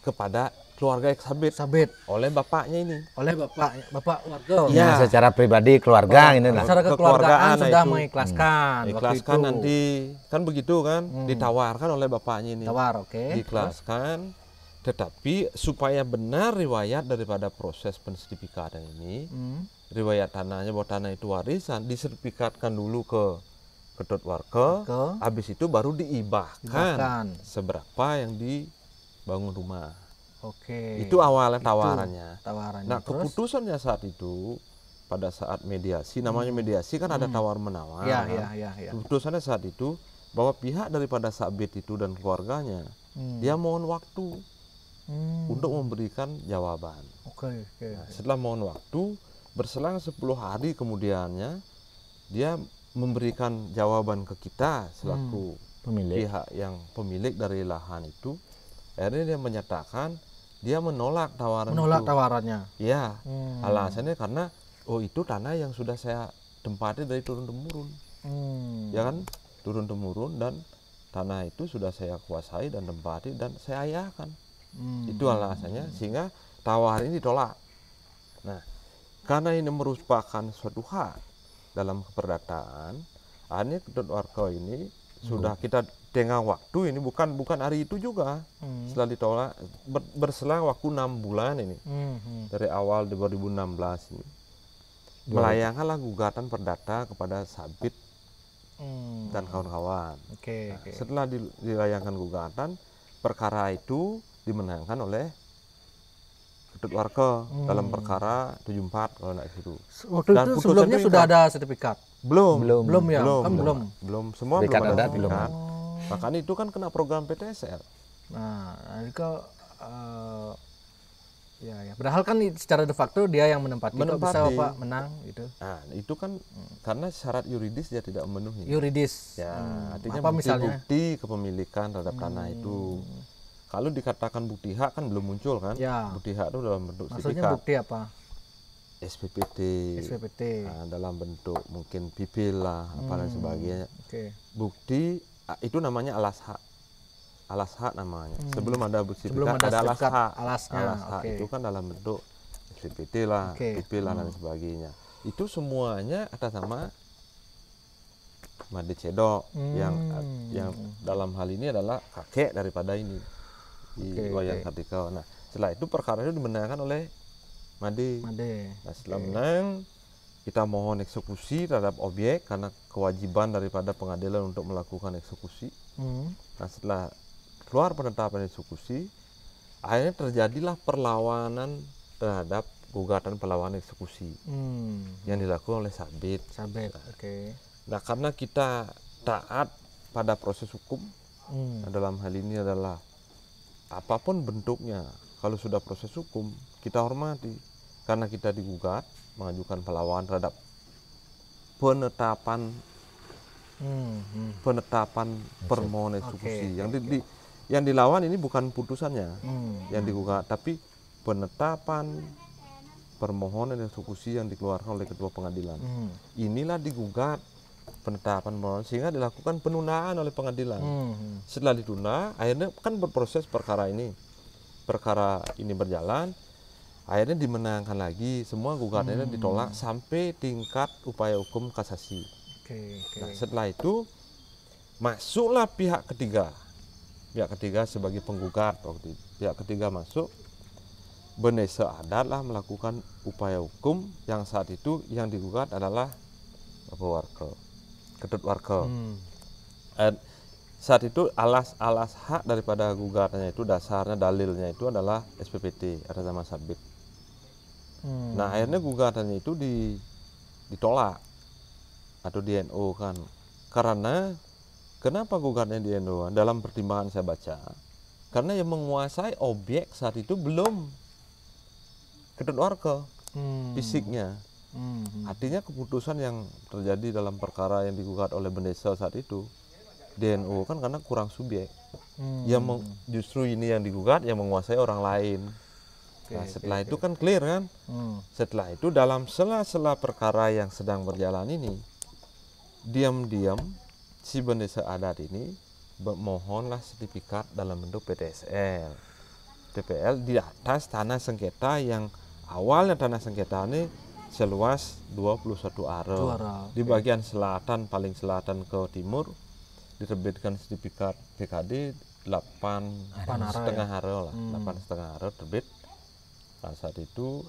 kepada keluarga Sabit Sabit oleh bapaknya ini oleh bapak bapak warga. Iya. Nah, secara pribadi keluarga ini lah. Secara Kekeluargaan sudah itu. mengikhlaskan waktu ikhlaskan itu. nanti kan begitu kan ditawarkan oleh bapaknya ini Tawar, oke. diikhlaskan tetapi supaya benar riwayat daripada proses pensertifikatan ini Hmm. riwayat tanahnya bahwa tanah itu warisan disertifikatkan dulu ke Ketut Warga Ke habis itu baru diibahkan Ibahkan. seberapa yang dibangun rumah Oke. itu awalnya tawarannya tawarannya. nah Terus? keputusannya saat itu pada saat mediasi namanya mediasi kan ada tawar menawar Hmm. Ya, ya, ya, ya. keputusannya saat itu bahwa pihak daripada Sabit itu dan keluarganya Hmm. dia mohon waktu Hmm. untuk memberikan jawaban Oke, oke. Nah, setelah mohon waktu berselang 10 hari kemudiannya dia memberikan jawaban ke kita selaku Pemilik. pihak yang pemilik dari lahan itu akhirnya dia menyatakan dia menolak tawaran Menolak itu tawarannya. ya Hmm. alasannya karena oh itu tanah yang sudah saya tempati dari turun temurun Hmm. ya kan turun temurun dan tanah itu sudah saya kuasai dan tempati dan saya ayahkan Hmm. itu alasannya sehingga tawaran ini ditolak nah karena ini merupakan suatu hak dalam keperdataan akhirnya Ketut Warga ini sudah kita tengah waktu ini bukan bukan hari itu juga Hmm. setelah ditolak ber- berselang waktu enam bulan ini Hmm, hmm. dari awal 2016 ini melayangkanlah gugatan perdata kepada Sabit Hmm. dan kawan-kawan Oke, oke. setelah di- dilayangkan gugatan perkara itu dimenangkan oleh Ketut Warga dalam perkara 74 kalau tidak itu Waktu Dan itu sebelumnya sudah ada sertifikat. belum Belum. Belum ya? belum kan belum. belum semua Serikat belum ada adat belum. Makanya itu kan kena program PTSR Nah, kok eh, ya ya. Padahal kan secara de facto dia yang menempati, kok bisa Menempati. Bapak menang gitu. nah itu kan karena syarat yuridis dia tidak memenuhi Yuridis. Ya, Hmm. artinya apa misalnya? Hmm. bukti-bukti kepemilikan terhadap tanah itu. Kalau dikatakan bukti hak kan belum muncul kan? Ya. Bukti hak itu dalam bentuk Maksudnya sertifikat bukti apa? SPPT, SPPT. nah, dalam bentuk mungkin pipil lah, apa Hmm. dan sebagainya. Oke. Bukti itu namanya alas hak. Alas hak namanya. Sebelum ada bukti Hmm. Sebelum ada ada alas hak. alasnya, Alas hak itu kan dalam bentuk SPPT lah. Hmm. pipil lah dan sebagainya. Itu semuanya atas nama Made Cedok yang Hmm. yang dalam hal ini adalah kakek daripada ini di Oke, Wayan oke. Kartika. Nah, setelah itu perkara itu dimenangkan oleh Made. Made. Nah, setelah menang kita mohon eksekusi terhadap objek karena kewajiban daripada pengadilan untuk melakukan eksekusi. Hmm. Nah setelah keluar penetapan eksekusi, akhirnya terjadilah perlawanan terhadap gugatan perlawanan eksekusi Hmm. yang dilakukan oleh Sabit. Sabit. Oke. Nah karena kita taat pada proses hukum, Hmm. Nah, dalam hal ini adalah apa pun bentuknya, kalau sudah proses hukum kita hormati karena kita digugat mengajukan perlawanan terhadap penetapan Hmm. Hmm. penetapan permohonan eksekusi Oke, yang di, di- yang dilawan ini bukan putusannya Hmm. yang digugat tapi penetapan permohonan eksekusi yang dikeluarkan oleh ketua pengadilan Hmm. inilah digugat penetapan permohonan sehingga dilakukan penundaan oleh pengadilan Hmm. setelah ditunda akhirnya kan berproses perkara ini perkara ini berjalan akhirnya dimenangkan lagi semua gugatannya ditolak sampai tingkat upaya hukum kasasi Oke. Oke. nah setelah itu masuklah pihak ketiga pihak ketiga sebagai penggugat waktu itu pihak ketiga masuk Benesa adat lah melakukan upaya hukum yang saat itu yang digugat adalah Bapak Warko Ketut Warko Hmm. Saat itu alas alas hak daripada gugatannya itu dasarnya dalilnya itu adalah SPPT atas nama Sabit. Hmm. Nah akhirnya gugatannya itu di, ditolak atau di NO kan karena kenapa gugatannya di NO dalam pertimbangan saya baca karena yang menguasai objek saat itu belum ketut warga Hmm. fisiknya Hmm. Artinya keputusan yang terjadi dalam perkara yang digugat oleh Bendesa saat itu DNO kan karena kurang subjek. Hmm. Yang justru ini yang digugat yang menguasai orang lain. Oke, nah, setelah oke. itu kan clear kan? Hmm. Setelah itu dalam sela-sela perkara yang sedang berjalan ini diam-diam si Bendesa adat ini memohonlah sertifikat dalam bentuk PTSL. TPL di atas tanah sengketa yang awalnya tanah sengketa ini seluas 21 are. Di bagian selatan paling selatan ke timur diterbitkan sertifikat PKD 8 are setengah are lah, Hmm. 8 setengah are terbit. Nah, saat itu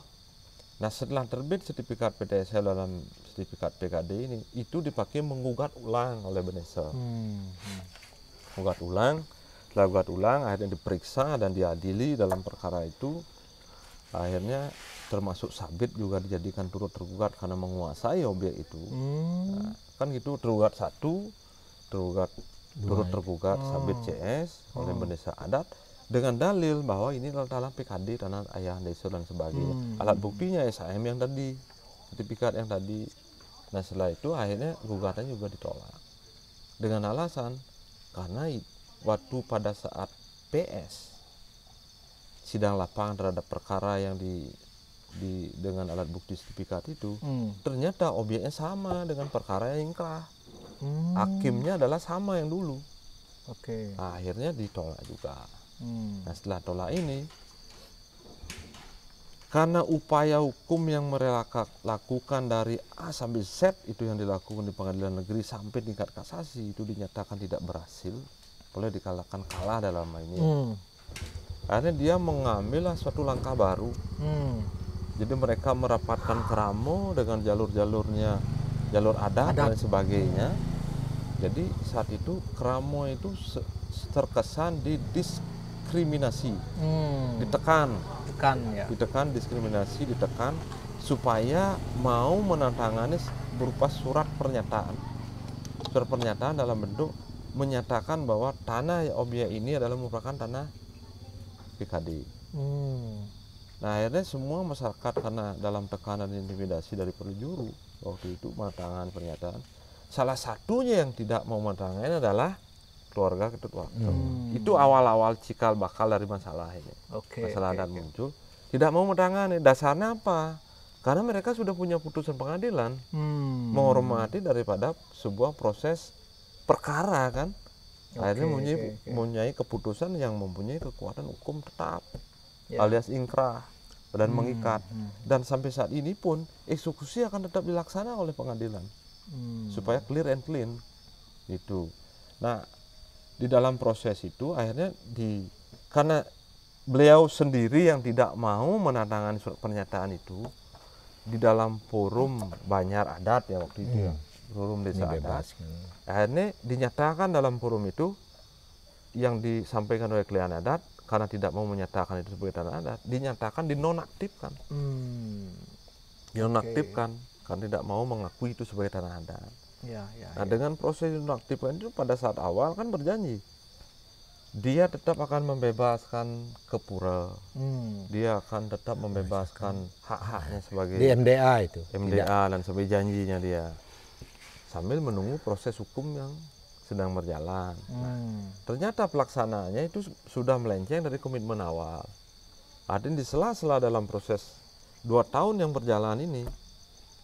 Nah, setelah terbit sertifikat PTSL dalam sertifikat PKD ini, itu dipakai menggugat ulang oleh Benesa. Hmm. Hmm. Ulang, setelah gugat ulang, akhirnya diperiksa dan diadili dalam perkara itu. Akhirnya termasuk sabit juga dijadikan turut tergugat karena menguasai objek itu. Hmm. Nah, kan gitu tergugat satu, tergugat turut tergugat sabit CS oleh Bendesa Adat dengan dalil bahwa ini adalah dalam PKD tanah ayah desa dan sebagainya. Hmm. Alat buktinya SAM yang tadi, sertifikat yang tadi. Nah setelah itu akhirnya gugatan juga ditolak dengan alasan karena waktu pada saat PS sidang lapangan terhadap perkara yang di, di dengan alat bukti sertifikat itu Hmm. ternyata objeknya sama dengan perkara yang inkrah. Hmm. Hakimnya adalah sama yang dulu. Oke. Nah, akhirnya ditolak juga. Hmm. Nah setelah tolak ini, karena upaya hukum yang mereka lakukan dari A sampai Z itu yang dilakukan di pengadilan negeri sampai tingkat kasasi itu dinyatakan tidak berhasil, boleh dikalahkan kalah dalam hal ini. Hmm. Akhirnya dia mengambil suatu langkah baru. Hmm. Jadi mereka merapatkan keramo dengan jalur-jalurnya, jalur adat, dan sebagainya. Jadi saat itu keramo itu terkesan didiskriminasi, Hmm. ditekan, Tekan ya. ditekan diskriminasi, ditekan supaya mau menantangani s- berupa surat pernyataan. Surat pernyataan dalam bentuk menyatakan bahwa tanah objek ini adalah merupakan tanah PKD. Hmm. Nah akhirnya semua masyarakat karena dalam tekanan dan intimidasi dari perjuru waktu itu menandatangani pernyataan. Salah satunya yang tidak mau menandatangani adalah keluarga Ketut Wakil. Hmm. Itu awal-awal cikal bakal dari masalah ini. Oke. masalah oke, dan oke. muncul. Tidak mau menandatangani. Dasarnya apa? Karena mereka sudah punya putusan pengadilan Hmm. menghormati daripada sebuah proses perkara kan. Akhirnya Oke, mempunyai, oke, oke. mempunyai keputusan yang mempunyai kekuatan hukum tetap Ya. alias ingkrah dan Hmm, mengikat. hmm, Dan sampai saat ini pun eksekusi akan tetap dilaksanakan oleh pengadilan hmm. supaya clear and clean. Itu. Nah, di dalam proses itu akhirnya di karena beliau sendiri yang tidak mau menandatangani surat pernyataan itu, di dalam forum banyak adat ya waktu itu ya forum Ini desa adat. Bebas. akhirnya dinyatakan dalam forum itu yang disampaikan oleh klien adat karena tidak mau menyatakan itu sebagai tanah adat dinyatakan dinonaktifkan. Hmm. dinonaktifkan karena tidak mau mengakui itu sebagai tanah adat Ya, ya. nah dengan proses dinonaktifkan itu pada saat awal kan berjanji dia tetap akan membebaskan kepura Hmm. dia akan tetap membebaskan hak-haknya sebagai Di MDA itu. MDA dan sebagai janjinya dia sambil menunggu proses hukum yang sedang berjalan. Hmm. Ternyata pelaksanaannya itu su- sudah melenceng dari komitmen awal. Artinya di sela-sela dalam proses dua tahun yang berjalan ini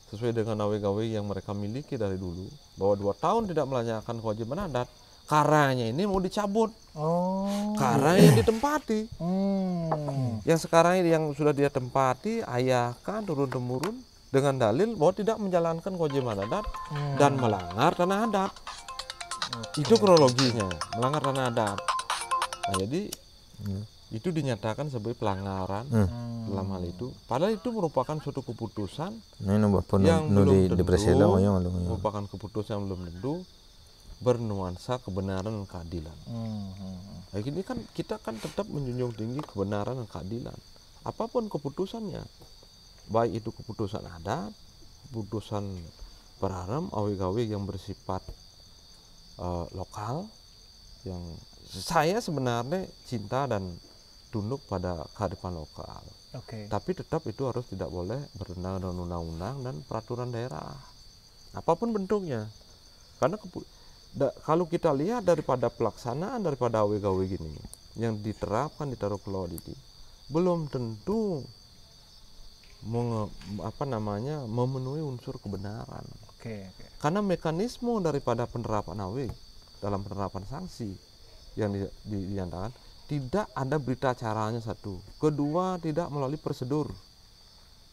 sesuai dengan awe-gawe yang mereka miliki dari dulu bahwa dua tahun tidak melaksanakan kewajiban adat karanya ini mau dicabut. Oh. karanya ditempati. Hmm. yang sekarang ini yang sudah dia tempati ayahkan turun temurun dengan dalil bahwa tidak menjalankan kewajiban adat dan melanggar tanah adat. Itu kronologinya melanggar tanah adat. Nah jadi itu dinyatakan sebagai pelanggaran Hmm. dalam hal itu padahal itu merupakan suatu keputusan Ini nomor pun yang belum di tentu presela moyong lu. merupakan keputusan yang belum tentu bernuansa kebenaran dan keadilan Hmm. Hmm. Nah, ini kan kita kan tetap menjunjung tinggi kebenaran dan keadilan. Apa pun keputusannya, baik itu keputusan adat, keputusan peraram, awe-gawe yang bersifat eh, lokal, yang saya sebenarnya cinta dan tunduk pada kearifan lokal. Oke. Tapi tetap itu harus tidak boleh bertentangan dengan undang-undang dan peraturan daerah. Apa pun bentuknya. Karena da- kalau kita lihat daripada pelaksanaan daripada AW-gawe gini yang diterapkan di Taruh Pulau ini belum tentu menge- apa namanya memenuhi unsur kebenaran. Oke. Oke. Karena mekanisme daripada penerapan AW dalam penerapan sanksi yang di, di- tidak ada berita acaranya satu. Kedua tidak melalui prosedur.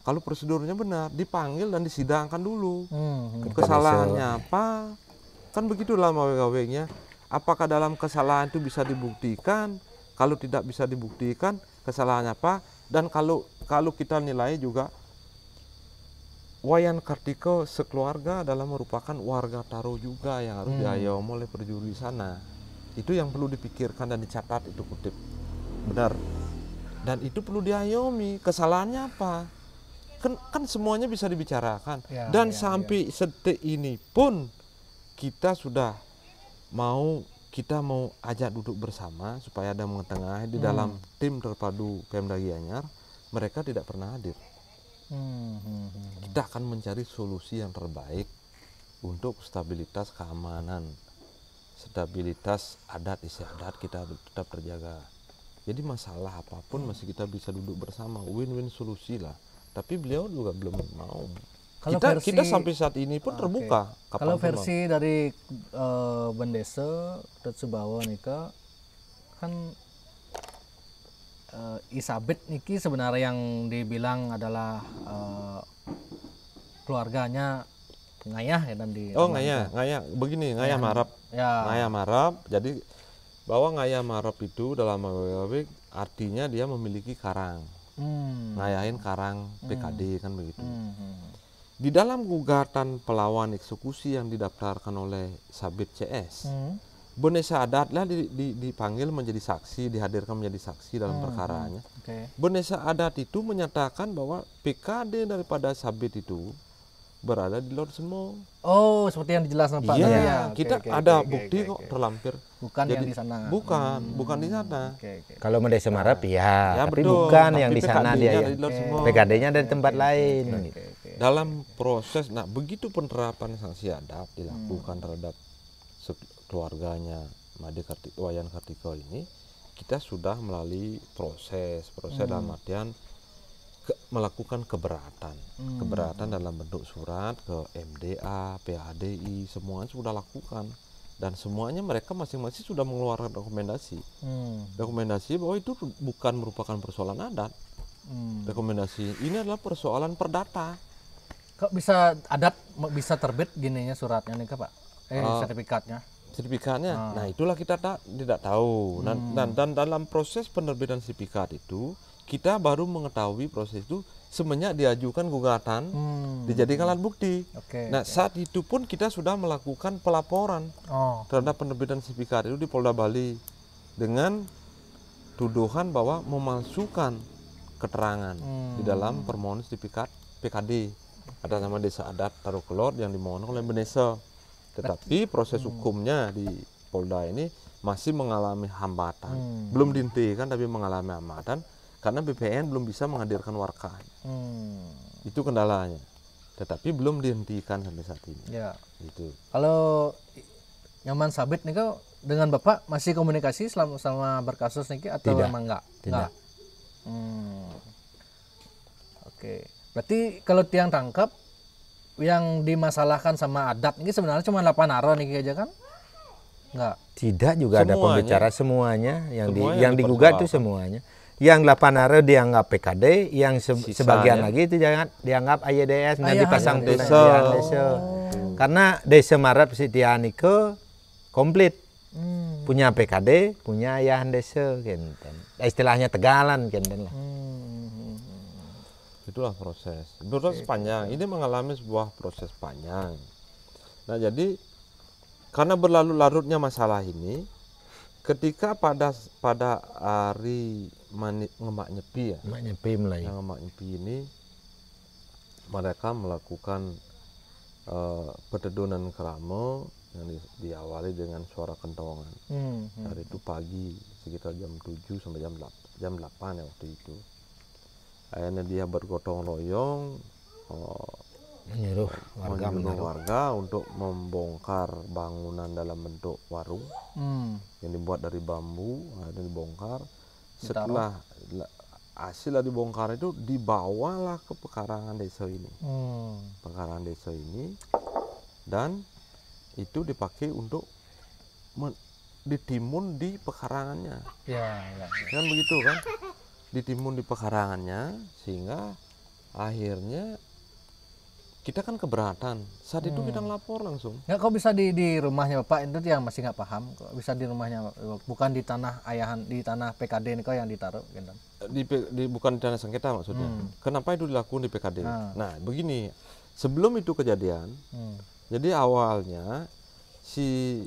Kalau prosedurnya benar dipanggil dan disidangkan dulu. Hmm. hmm. Kesalahannya apa? Kan begitu dalam AW-nya. Apakah dalam kesalahan itu bisa dibuktikan? Kalau tidak bisa dibuktikan, kesalahannya apa? Dan kalau kalau kita nilai juga Wayan Kartiko sekeluarga adalah merupakan warga Taro juga yang harus diayomi oleh perjuri sana. Itu yang perlu dipikirkan dan dicatat itu kutip. Benar. Dan itu perlu diayomi. Kesalahannya apa? Kan, kan semuanya bisa dibicarakan. Ya, dan ya, sampai sedetik ini pun kita sudah mau kita mau ajak duduk bersama supaya ada mengetengah di dalam tim terpadu Pemda Gianyar mereka tidak pernah hadir Hmm. Hmm. hmm. kita akan mencari solusi yang terbaik untuk stabilitas keamanan stabilitas adat istiadat kita tetap terjaga. Jadi masalah apa pun masih kita bisa duduk bersama win-win solusi lah. Tapi beliau juga belum mau. Kalau kita versi- kita sampai saat ini pun Oke. terbuka Kalau versi dari eh, Bendese Tetsubawa Nika kan eh, Isabet Niki sebenarnya yang dibilang adalah eh, keluarganya ngayah ya di Oh ngaya, ngaya begini, ngaya marap, ya ngaya marap. Jadi bahwa ngaya marap itu dalam AWW artinya dia memiliki karang, hmm. ngayahin karang PKD kan begitu. Hmm, hmm. Di dalam gugatan pelawan eksekusi yang didaftarkan oleh Sabit CS, Hmm. Adat lah di- di- dipanggil menjadi saksi, dihadirkan menjadi saksi dalam perkaranya. Oke. Bonesa Adat itu menyatakan bahwa PKD daripada Sabit itu berada di Lord Semong. Oh, seperti yang dijelaskan Pak Iya, ya. Kita oke, ada oke, bukti oke, kok terlampir. Bukan yang Jadi- di sana. Bukan, bukan di sana. Oke, oke. Kalau mau desa Marap ya, Ya, tapi betul. bukan Tapi yang di sana dia ya. dari luar semua. PKD-nya dari tempat lain. Oke, oke. Dalam proses, nah begitu penerapan sanksi adat dilakukan Hmm. terhadap keluarganya Made Karti, Wayan Kartiko ini, kita sudah melalui proses, proses Hmm. dalam artian ke- melakukan keberatan, Hmm. keberatan dalam bentuk surat ke MDA, PHDI, semuanya sudah lakukan dan semuanya mereka masing-masing sudah mengeluarkan rekomendasi. Hmm. rekomendasi bahwa itu bukan merupakan persoalan adat. Hmm. Rekomendasi ini adalah persoalan perdata. Kok bisa adat bisa terbit gininya suratnya nih Kak, Pak? Eh, Ah. sertifikatnya. Sertifikatnya. Nah, itulah kita tak, tidak tahu. Dan, dan dan dalam proses penerbitan sertifikat itu kita baru mengetahui proses itu semenjak diajukan gugatan Hmm. dijadikan alat bukti. Oke. Nah saat itu pun kita sudah melakukan pelaporan Oh. terhadap penerbitan sertifikat itu di Polda Bali dengan tuduhan bahwa memalsukan keterangan di Hmm. dalam permohonan sertifikat PKD atas nama desa adat Tarukelor yang dimohon oleh Benesa. Tetapi proses Hmm. hukumnya di Polda ini masih mengalami hambatan. Hmm. Belum dihentikan tapi mengalami hambatan karena BPN belum bisa menghadirkan warga. Hmm. Itu kendalanya. Tetapi belum dihentikan sampai saat ini. Ya. Itu. Kalau nyaman sabit nih kau dengan bapak masih komunikasi selama selama berkasus nih atau Tidak. emang enggak? Tidak. Enggak. Hmm. Oke. Berarti kalau tiang tangkap yang dimasalahkan sama adat ini sebenarnya cuma 8 aro nih aja kan? Enggak. Tidak juga ada Semuanya. pembicara semuanya yang di, Semua yang digugat itu semuanya. Yang 8 hari dianggap PKD, yang se- Sisanya. sebagian lagi itu jangan dianggap AYDS nanti Ayahan pasang desa. penelitian desa. Karena desa Marap Sitian itu komplit Hmm. punya PKD, punya ayahan desa kenten. Istilahnya tegalan kenten lah. Hmm. Itulah proses. Proses panjang. Ini mengalami sebuah proses panjang. Nah, jadi karena berlarut-larutnya masalah ini, ketika pada pada hari mani, ngemak nyepi ya, Maknya PIM lah ya. yang ngemak nyepi ini mereka melakukan eh, petedunan kerama yang di- diawali dengan suara kentongan. Hmm. hmm. Hari itu pagi sekitar jam 7 sampai jam 8, jam 8 ya waktu itu. Akhirnya dia bergotong royong eh, Menyuruh warga menyuruh warga untuk membongkar bangunan dalam bentuk warung Hmm. yang dibuat dari bambu, akhirnya dibongkar. Setelah la- hasil dari bongkar itu dibawalah ke pekarangan desa ini, Hmm. pekarangan desa ini, dan itu dipakai untuk men- ditimun di pekarangannya. Ya, ya. kan begitu kan ditimun di pekarangannya sehingga akhirnya kita kan keberatan. Saat itu kita ngelapor langsung. Nggak, kok bisa di di rumahnya bapak itu yang masih nggak paham? Kok bisa di rumahnya bukan di tanah ayahan di tanah PKD ini kok yang ditaruh gitu. di, P- di bukan di tanah sengketa maksudnya. Kenapa itu dilakukan di PKD Ah. nah begini. Sebelum itu kejadian Hmm. jadi awalnya si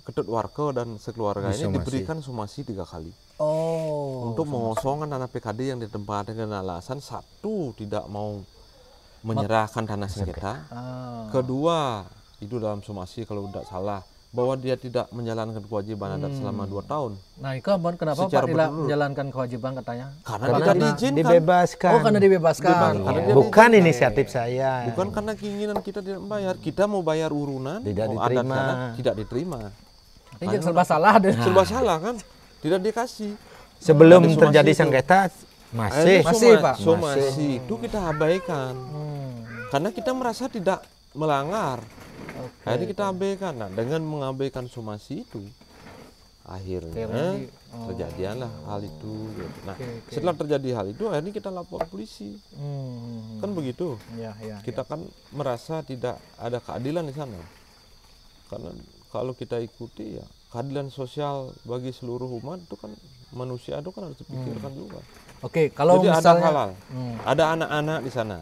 ketut warga dan sekeluarga ini diberikan somasi tiga kali. Oh. untuk mengosongkan tanah PKD yang ditempatkan dengan alasan satu tidak mau menyerahkan tanah sengketa Ah. Kedua, itu dalam somasi kalau tidak salah bahwa dia tidak menjalankan kewajiban adat selama dua tahun Nah, itu Abang, kenapa Secara Pak tidak menjalankan kewajiban katanya? karena, Karena tidak di- diizinkan. dibebaskan. Oh, karena dibebaskan. Bebas, karena Iya. dia Bukan diizinkan. inisiatif saya. Bukan karena keinginan kita tidak membayar, kita mau bayar urunan, Tidak mau adat diterima. adat, tidak diterima. Ini serba salah deh. Serba salah kan? Tidak dikasih. Sebelum terjadi itu. Masih Masih, Pak? Somasi itu kita abaikan. Hmm. Karena kita merasa tidak melanggar. Akhirnya kita abaikan. Nah, dengan mengabaikan somasi itu, akhirnya di- oh. terjadilah hal itu. gitu. Nah, Oke, oke. setelah terjadi hal itu, akhirnya kita lapor polisi. Hmm. Kan begitu. Ya, ya. Kita kan merasa tidak ada keadilan di sana. Karena kalau kita ikuti ya keadilan sosial bagi seluruh umat itu kan manusia itu kan harus dipikirkan juga. Oke, kalau Jadi ada misalnya halal, Hmm. ada anak-anak di sana,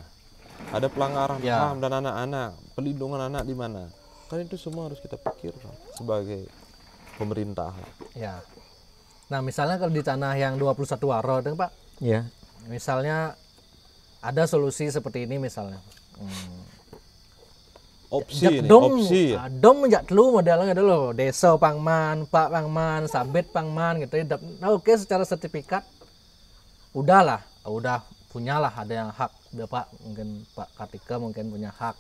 ada pelanggaran Ya. HAM dan anak-anak, pelindungan anak di mana? Kan itu semua harus kita pikirkan sebagai pemerintah. Ya. Nah, misalnya kalau di tanah yang 21 waro itu Pak, ya misalnya ada solusi seperti ini misalnya. Hmm. Opsi Jak ini, dom, opsi. ah, dom jak telu modelnya dulu, desa pangman, pak pangman, sabit pangman gitu ya. Dap- Nah, oke secara sertifikat, udahlah, udah punyalah ada yang hak, bapak mungkin Pak Kartika mungkin punya hak.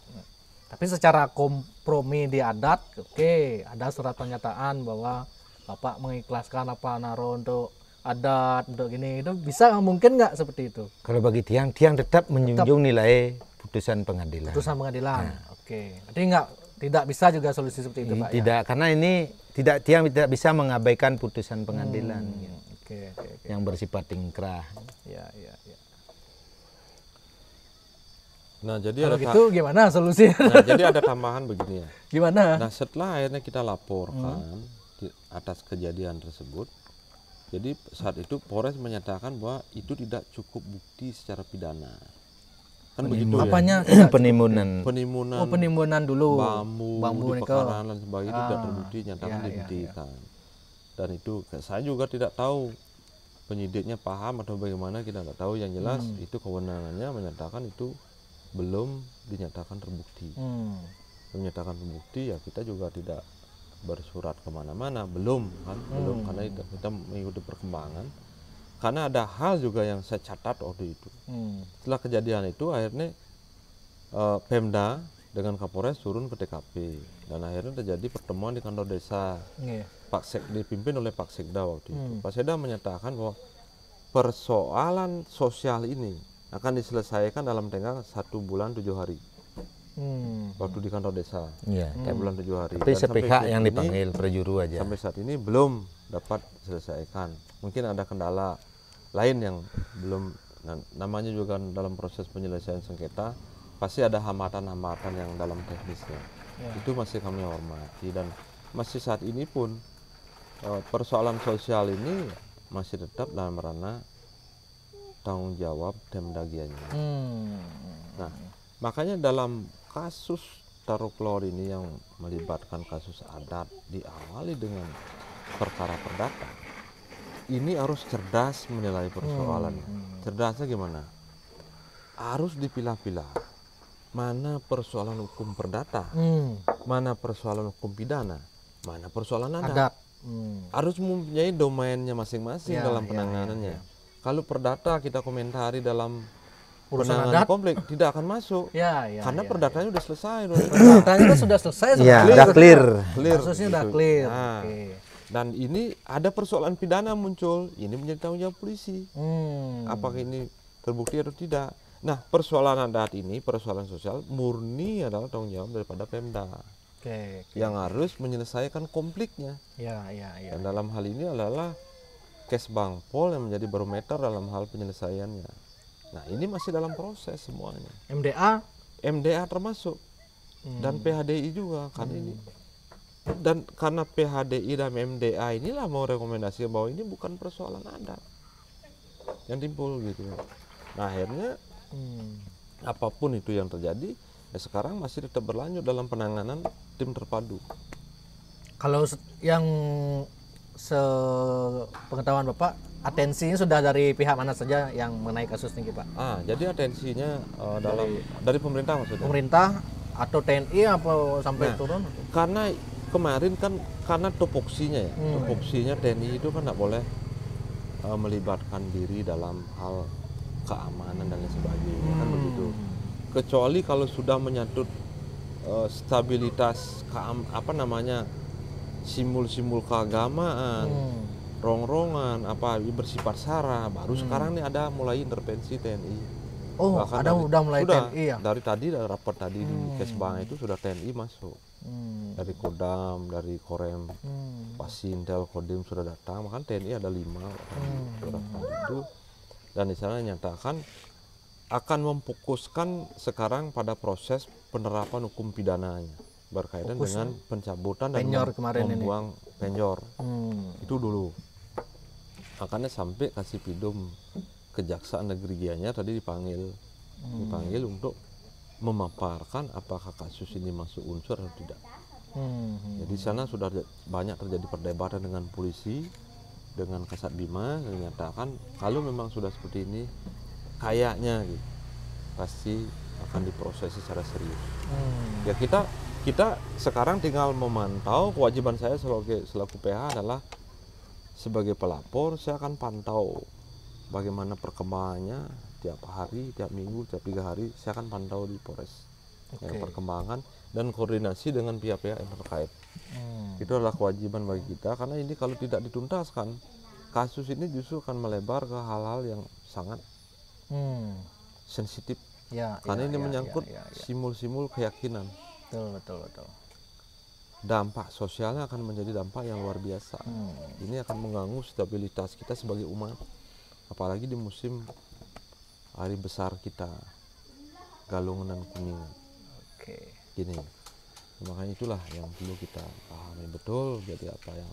Tapi secara kompromi di adat, oke, ada surat pernyataan bahwa bapak mengikhlaskan apa naro untuk adat untuk gini itu bisa nggak? mungkin nggak seperti itu kalau bagi tiang tiang tetap menjunjung nilai putusan pengadilan. putusan pengadilan oke jadi nggak tidak bisa juga solusi seperti itu pak ya? Tidak karena ini tidak tiang tidak bisa mengabaikan putusan pengadilan gitu, oke oke oke yang bersifat ingkrah. ya ya ya Nah, jadi kalau ada gitu gimana solusinya nah, jadi ada tambahan begini ya. gimana Nah setelah akhirnya kita laporkan di atas kejadian tersebut, Jadi saat itu Polres menyatakan bahwa itu tidak cukup bukti secara pidana. Kan begitu ya. Apanya penimbunan Penimbunan Oh, penimbunan dulu. bambu, Bambu di pekarangan dan sebagainya itu tidak Ah, terbukti nyatakan iya, iya, dibuktikan. Dan itu saya juga tidak tahu penyidiknya paham atau bagaimana kita nggak tahu. Yang jelas Hmm. itu kewenangannya menyatakan itu belum dinyatakan terbukti. Hmm. Menyatakan terbukti ya kita juga tidak bersurat ke mana-mana belum kan belum Hmm. karena kita, kita mengikuti perkembangan karena ada hal juga yang saya catat waktu itu Hmm. setelah kejadian itu akhirnya eh, Pemda dengan Kapolres turun ke TKP dan akhirnya terjadi pertemuan di kantor desa Iya. Pak Sek dipimpin oleh Pak Sekda waktu itu. Hmm. Pak Sekda menyatakan bahwa persoalan sosial ini akan diselesaikan dalam tengah satu bulan tujuh hari Hmm. waktu di kantor desa Iya, satu bulan tujuh hari. tapi Dan sampai sepihak yang ini- dipanggil perjuru aja sampai saat ini belum dapat selesaikan. Mungkin ada kendala lain yang belum nah, namanya juga dalam proses penyelesaian sengketa pasti ada hambatan-hambatan yang dalam teknisnya. Ya. Itu masih kami hormati dan masih saat ini pun eh, persoalan sosial ini masih tetap dalam ranah tanggung jawab Demdagianya. Hmm. Nah, makanya dalam kasus Taruklor ini yang melibatkan kasus adat diawali dengan perkara perdata. Ini harus cerdas menilai persoalan. Cerdasnya gimana? Harus dipilah-pilah. Mana persoalan hukum perdata, Hmm. mana persoalan hukum pidana, mana persoalan adat. Adat. Hmm. Harus mempunyai domainnya masing-masing Ya, dalam ya, penanganannya. Kalau perdata kita komentari dalam Urusan penanganan adat? konflik tidak akan masuk. Ya, ya. Karena ya. perdatanya udah selesai dong. Perdatanya kan sudah selesai. Iya, sudah udah clear. Clear, Kasusnya udah gitu. clear. Nah, Oke. Dan ini ada persoalan pidana muncul. Ini menjadi tanggung jawab polisi. Hmm. Apakah ini terbukti atau tidak? Nah, persoalan adat ini, persoalan sosial murni adalah tanggung jawab daripada Pemda Oke. yang harus menyelesaikan konfliknya. Ya, ya, ya. Dan dalam hal ini adalah Kes Bangpol yang menjadi barometer dalam hal penyelesaiannya. Nah, ini masih dalam proses semuanya. MDA. MDA termasuk Hmm. dan PHDI juga kan ini dan karena PHDI dan MDA inilah mau rekomendasi bahwa ini bukan persoalan adat yang timbul gitu nah akhirnya Hmm. apa pun itu yang terjadi ya sekarang masih tetap berlanjut dalam penanganan tim terpadu Kalau yang sepengetahuan Bapak, atensinya sudah dari pihak mana saja yang mengenai kasus ini, Pak? ah jadi atensinya eh, dalam dari pemerintah maksudnya Pemerintah atau TNI apa sampai Nah. turun? karena kemarin kan karena topoksinya ya Hmm. topoksinya TNI itu kan tidak boleh eh, melibatkan diri dalam hal keamanan dan lain sebagainya kan Hmm. begitu kecuali kalau sudah menyangkut eh, stabilitas keam, apa namanya simbol-simbol keagamaan Hmm. rongrongan apa bersifat sara baru sekarang nih ada mulai intervensi TNI Oh, Bahkan ada dari- udah mulai sudah, TNI ya? dari tadi dari rapat tadi di Kesbang itu sudah TNI masuk Hmm. dari Kodam dari Korem Hmm. Pasintel Kodim sudah datang bahkan TNI ada lima orang Hmm. sudah datang itu dan di sana nyatakan akan memfokuskan sekarang pada proses penerapan hukum pidananya berkaitan Fokus dengan pencabutan dan penyor kemarin ini. membuang penjor Hmm. itu dulu makanya sampai kasih pidum kejaksaan negeri Gianyar tadi dipanggil Hmm. dipanggil untuk memaparkan apakah kasus ini masuk unsur atau tidak Hmm. jadi di sana sudah banyak terjadi perdebatan dengan polisi, dengan Kasat Bima menyatakan kalau memang sudah seperti ini, kayaknya gitu, pasti akan diproses secara serius. Hmm. Ya kita kita sekarang tinggal memantau. Kewajiban saya sebagai selaku PH adalah sebagai pelapor saya akan pantau bagaimana perkembangannya tiap hari, tiap minggu, tiap tiga hari. Saya akan pantau di Polres ya, Oke. perkembangan dan koordinasi dengan pihak-pihak yang terkait. Hmm. Itu adalah kewajiban bagi kita karena ini kalau tidak dituntaskan, kasus ini justru akan melebar ke hal-hal yang sangat Hmm. sensitif Ya, karena ya, ini ya, menyangkut ya, ya, ya. simul-simul keyakinan. Betul, betul, betul. Dampak sosialnya akan menjadi dampak yang luar biasa. Hmm. Ini akan mengganggu stabilitas kita sebagai umat, apalagi di musim hari besar kita, Galungan dan Kuningan. Oke. Gini, makanya itulah yang perlu kita pahami betul. Jadi apa yang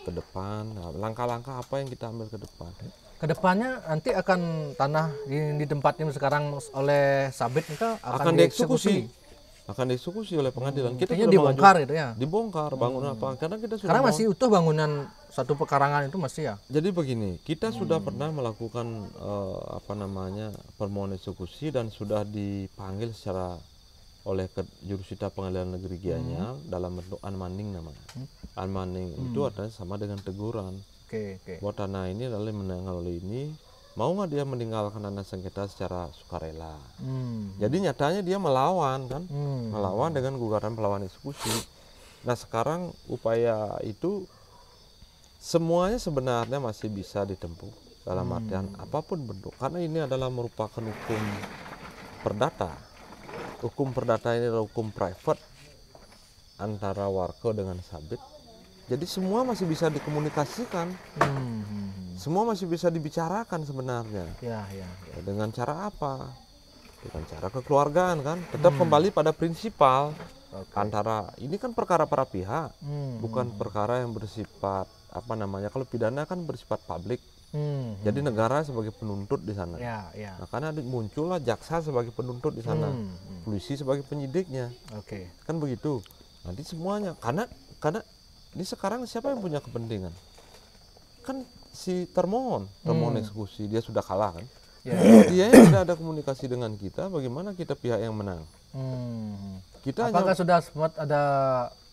ke depan Nah, langkah-langkah apa yang kita ambil ke depan Ke depannya nanti akan tanah di, di tempat ini sekarang oleh Sabit itu akan, akan dieksekusi akan dieksekusi oleh pengadilan kita Intinya sudah dibongkar mengajukan- itu ya. dibongkar bangun apa karena kita sudah mau- masih utuh bangunan satu pekarangan itu masih ya. Jadi begini, kita sudah pernah melakukan eh, apa namanya permohonan eksekusi dan sudah dipanggil secara oleh jurusita pengadilan negeri Gianyar dalam bentuk unmanding namanya. Unmanding itu artinya sama dengan teguran. Oke, oke. Bahwa tanah ini adalah menanggal oleh ini, mau nggak dia meninggalkan tanah sengketa secara sukarela. Hmm. Jadi nyatanya dia melawan kan, Hmm. melawan dengan gugatan perlawanan eksekusi. Nah sekarang upaya itu semuanya sebenarnya masih bisa ditempuh dalam artian apa pun bentuk karena ini adalah merupakan hukum perdata. Hukum perdata ini adalah hukum private antara warga dengan sabit. Jadi semua masih bisa dikomunikasikan, Hmm, hmm. semua masih bisa dibicarakan sebenarnya. Ya, ya, ya. Ya, dengan cara apa? Dengan cara kekeluargaan kan, tetap kembali pada prinsipal Oke. antara ini kan perkara para pihak, Hmm. bukan perkara yang bersifat apa namanya kalau pidana kan bersifat publik, Hmm. jadi negara sebagai penuntut di sana. Ya, ya. Nah, karena muncullah jaksa sebagai penuntut di sana, Hmm, hmm. polisi sebagai penyidiknya, Oke. kan begitu. Nanti semuanya karena karena ini sekarang siapa yang punya kepentingan? Kan si termohon, termohon Hmm. eksekusi dia sudah kalah kan. Ya. dia yang tidak ada komunikasi dengan kita, bagaimana kita pihak yang menang? Hmm. Kita Apakah hanya sudah sempat ada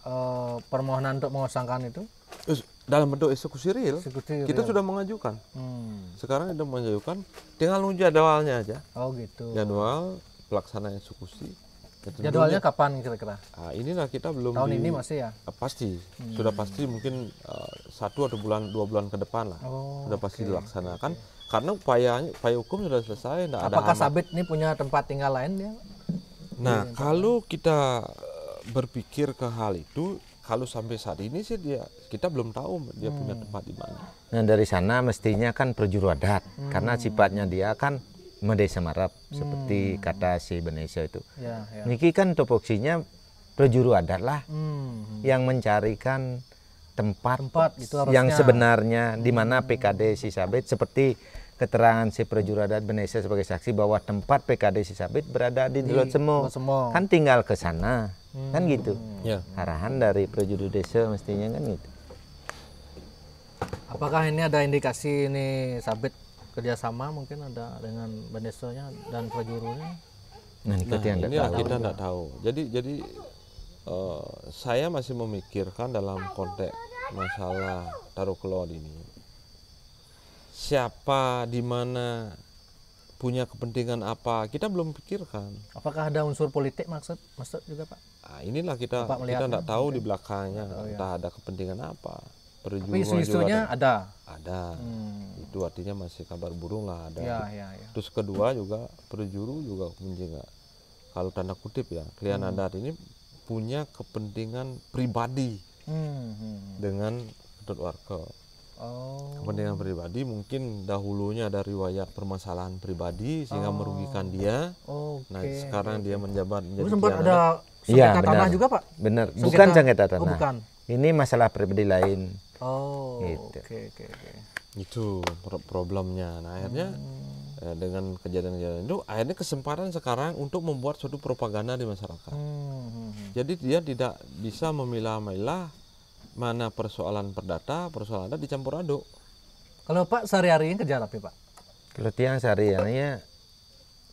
eh, permohonan untuk mengosongkan itu? Dalam bentuk eksekusi real, Eksekusi kita real. sudah mengajukan. Hmm. Sekarang sudah mengajukan, tinggal nunggu jadwalnya aja. Oh gitu. Jadwal pelaksanaan eksekusi. Ya, tentunya- Jadwalnya kapan kira-kira? Ah, inilah kita belum Tahun di- ini masih ya? Ah, pasti sudah pasti mungkin ah, satu atau bulan dua bulan ke depan lah Oh. sudah pasti dilaksanakan karena upayanya upaya hukum sudah selesai tidak ada Apakah. Sabit ini punya tempat tinggal lain dia? Nah, kalau kita eh, berpikir ke hal itu, kalau sampai saat ini sih dia kita belum tahu dia punya tempat di mana. Nah dari sana mestinya kan perjuru adat karena sifatnya dia kan medesa marap seperti kata si Benesio itu. Ya, ya. Niki kan topoksinya perjuru adat lah Hmm. yang mencarikan tempat, Tempat itu yang sebenarnya di mana PKD si Sabit seperti keterangan si perjuru adat Benesio sebagai saksi bahwa tempat PKD si Sabit berada di Semo. Delot Semo. Kan tinggal ke sana. Kan gitu. Ya. Arahan dari desa mestinya kan gitu. Apakah ini ada indikasi ini Sabit kerjasama mungkin ada dengan Benesonya dan Prajurunya? Nah, Nah, kita ini tidak tahu. kita tidak tahu. Jadi jadi eh, saya masih memikirkan dalam konteks masalah taruh keluar ini. Siapa di mana punya kepentingan apa kita belum pikirkan. Apakah ada unsur politik maksud maksud juga Pak? Nah, inilah kita Bapak kita tidak tahu di belakangnya Oh, ya. entah ada kepentingan apa. Tapi Perjuangan juga isu-isunya ada. ada. Hmm. Itu artinya masih kabar burung lah ada. Ya, ya, ya. Terus kedua juga perjuru juga punya kalau tanda kutip ya klien adat ini punya kepentingan pribadi Hmm, hmm. dengan ketut warga. Oh. Kepentingan pribadi mungkin dahulunya ada riwayat permasalahan pribadi sehingga merugikan dia. Oke. Nah sekarang dia menjabat menjadi sempat ada Iya, sengketa tanah benar. juga Pak? Benar, Sengketa- bukan sengketa Oh, tanah. bukan. Ini masalah pribadi lain. Oh, oke Gitu. oke oke. Itu pro- problemnya. Nah akhirnya eh, dengan kejadian-kejadian itu akhirnya kesempatan sekarang untuk membuat suatu propaganda di masyarakat. Hmm, hmm, hmm. Jadi dia tidak bisa memilah-milah mana persoalan perdata, persoalan adat dicampur aduk. Kalau Pak sehari-hari ini kerja apa Pak? Kalau tiang sehariannya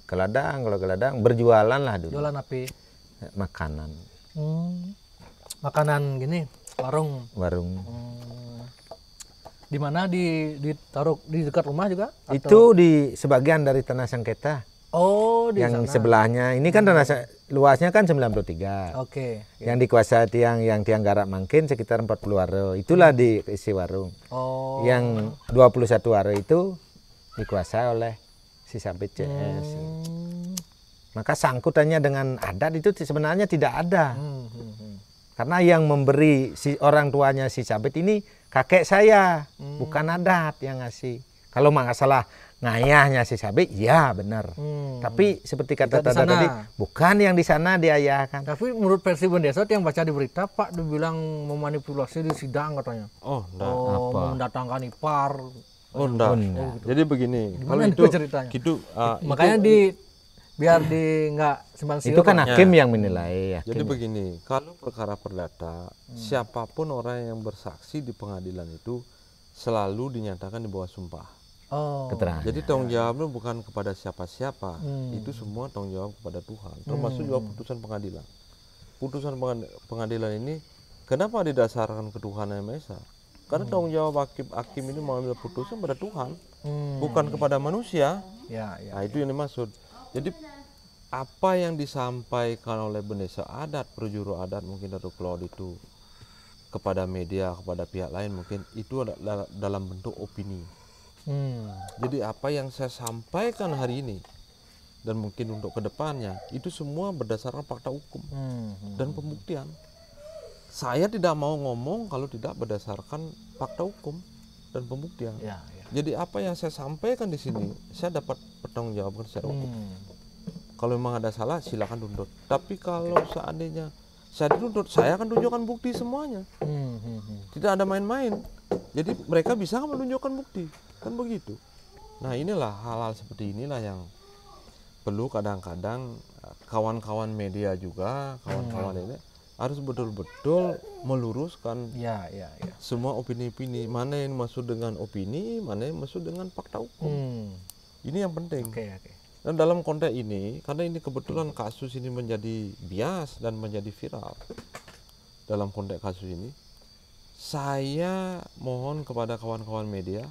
ke ladang, kalau ke ladang berjualan lah dulu. Jualan api. Makanan, Hmm. Makanan gini, warung. warung. Hmm. Di mana di ditaruh di dekat rumah juga? Atau- Itu di sebagian dari tanah sengketa Oh, di yang sana. sebelahnya. Ini kan tanah se- luasnya kan 93. Oke. Yang dikuasai tiang yang tiang garap mangkin sekitar 40 waro. Itulah diisi warung. Oh. Yang 21 waro itu dikuasai oleh si Sabit CS. Hmm. Maka sangkutannya dengan adat itu sebenarnya tidak ada. Hmm, hmm, hmm. Karena yang memberi si orang tuanya si Sabit ini kakek saya, Hmm. bukan adat yang ngasih. Kalau masalah ngayahnya si Sabik, ya benar. Hmm. Tapi seperti kata Tata sana. tadi, bukan yang di sana diayahkan. Tapi menurut versi Bendesot yang baca di berita, Pak dibilang memanipulasi di sidang katanya. Oh, enggak. Oh, mendatangkan ipar. Oh, enggak. Jadi begini, kalau Gimana itu itu ceritanya? gitu ah, Makanya di biar di nggak simpang siur. Itu kan hakim yang menilai ya. Jadi begini, kalau perkara perdata, siapa pun orang yang bersaksi di pengadilan itu selalu dinyatakan di bawah sumpah. Oh. Keterangan. Jadi tanggung jawabnya bukan kepada siapa-siapa, itu semua tanggung jawab kepada Tuhan, termasuk juga putusan pengadilan. Putusan pengad- pengadilan ini kenapa didasarkan ketuhanan yang Maha Esa? Karena tanggung jawab hakim, hakim ini mengambil putusan pada Tuhan, Hmm. bukan kepada manusia. Ya, ya. Nah, itu yang dimaksud. Jadi apa yang disampaikan oleh Bendesa adat, perjuru adat mungkin Datuk Claude itu kepada media, kepada pihak lain mungkin itu adalah dalam bentuk opini. Hmm. Jadi apa yang saya sampaikan hari ini dan mungkin untuk ke depannya itu semua berdasarkan fakta hukum Hmm. dan pembuktian. Saya tidak mau ngomong kalau tidak berdasarkan fakta hukum dan pembuktian. Ya. Jadi apa yang saya sampaikan di sini saya dapat pertanggungjawabkan secara hukum. Hmm. Kalau memang ada salah silakan tuntut. Tapi kalau seandainya saya dituntut, saya akan tunjukkan bukti semuanya. Hmm, hmm, hmm. Tidak ada main-main. Jadi mereka bisa menunjukkan bukti, kan begitu. Nah inilah hal-hal seperti inilah yang perlu kadang-kadang eh, kawan-kawan media juga, kawan-kawan ini harus betul-betul meluruskan Ya, ya, ya. semua opini-opini mana yang masuk dengan opini, mana yang masuk dengan fakta hukum. Hmm. Ini yang penting. Oke, oke. Dan dalam konteks ini, karena ini kebetulan kasus ini menjadi bias dan menjadi viral dalam konteks kasus ini, saya mohon kepada kawan-kawan media,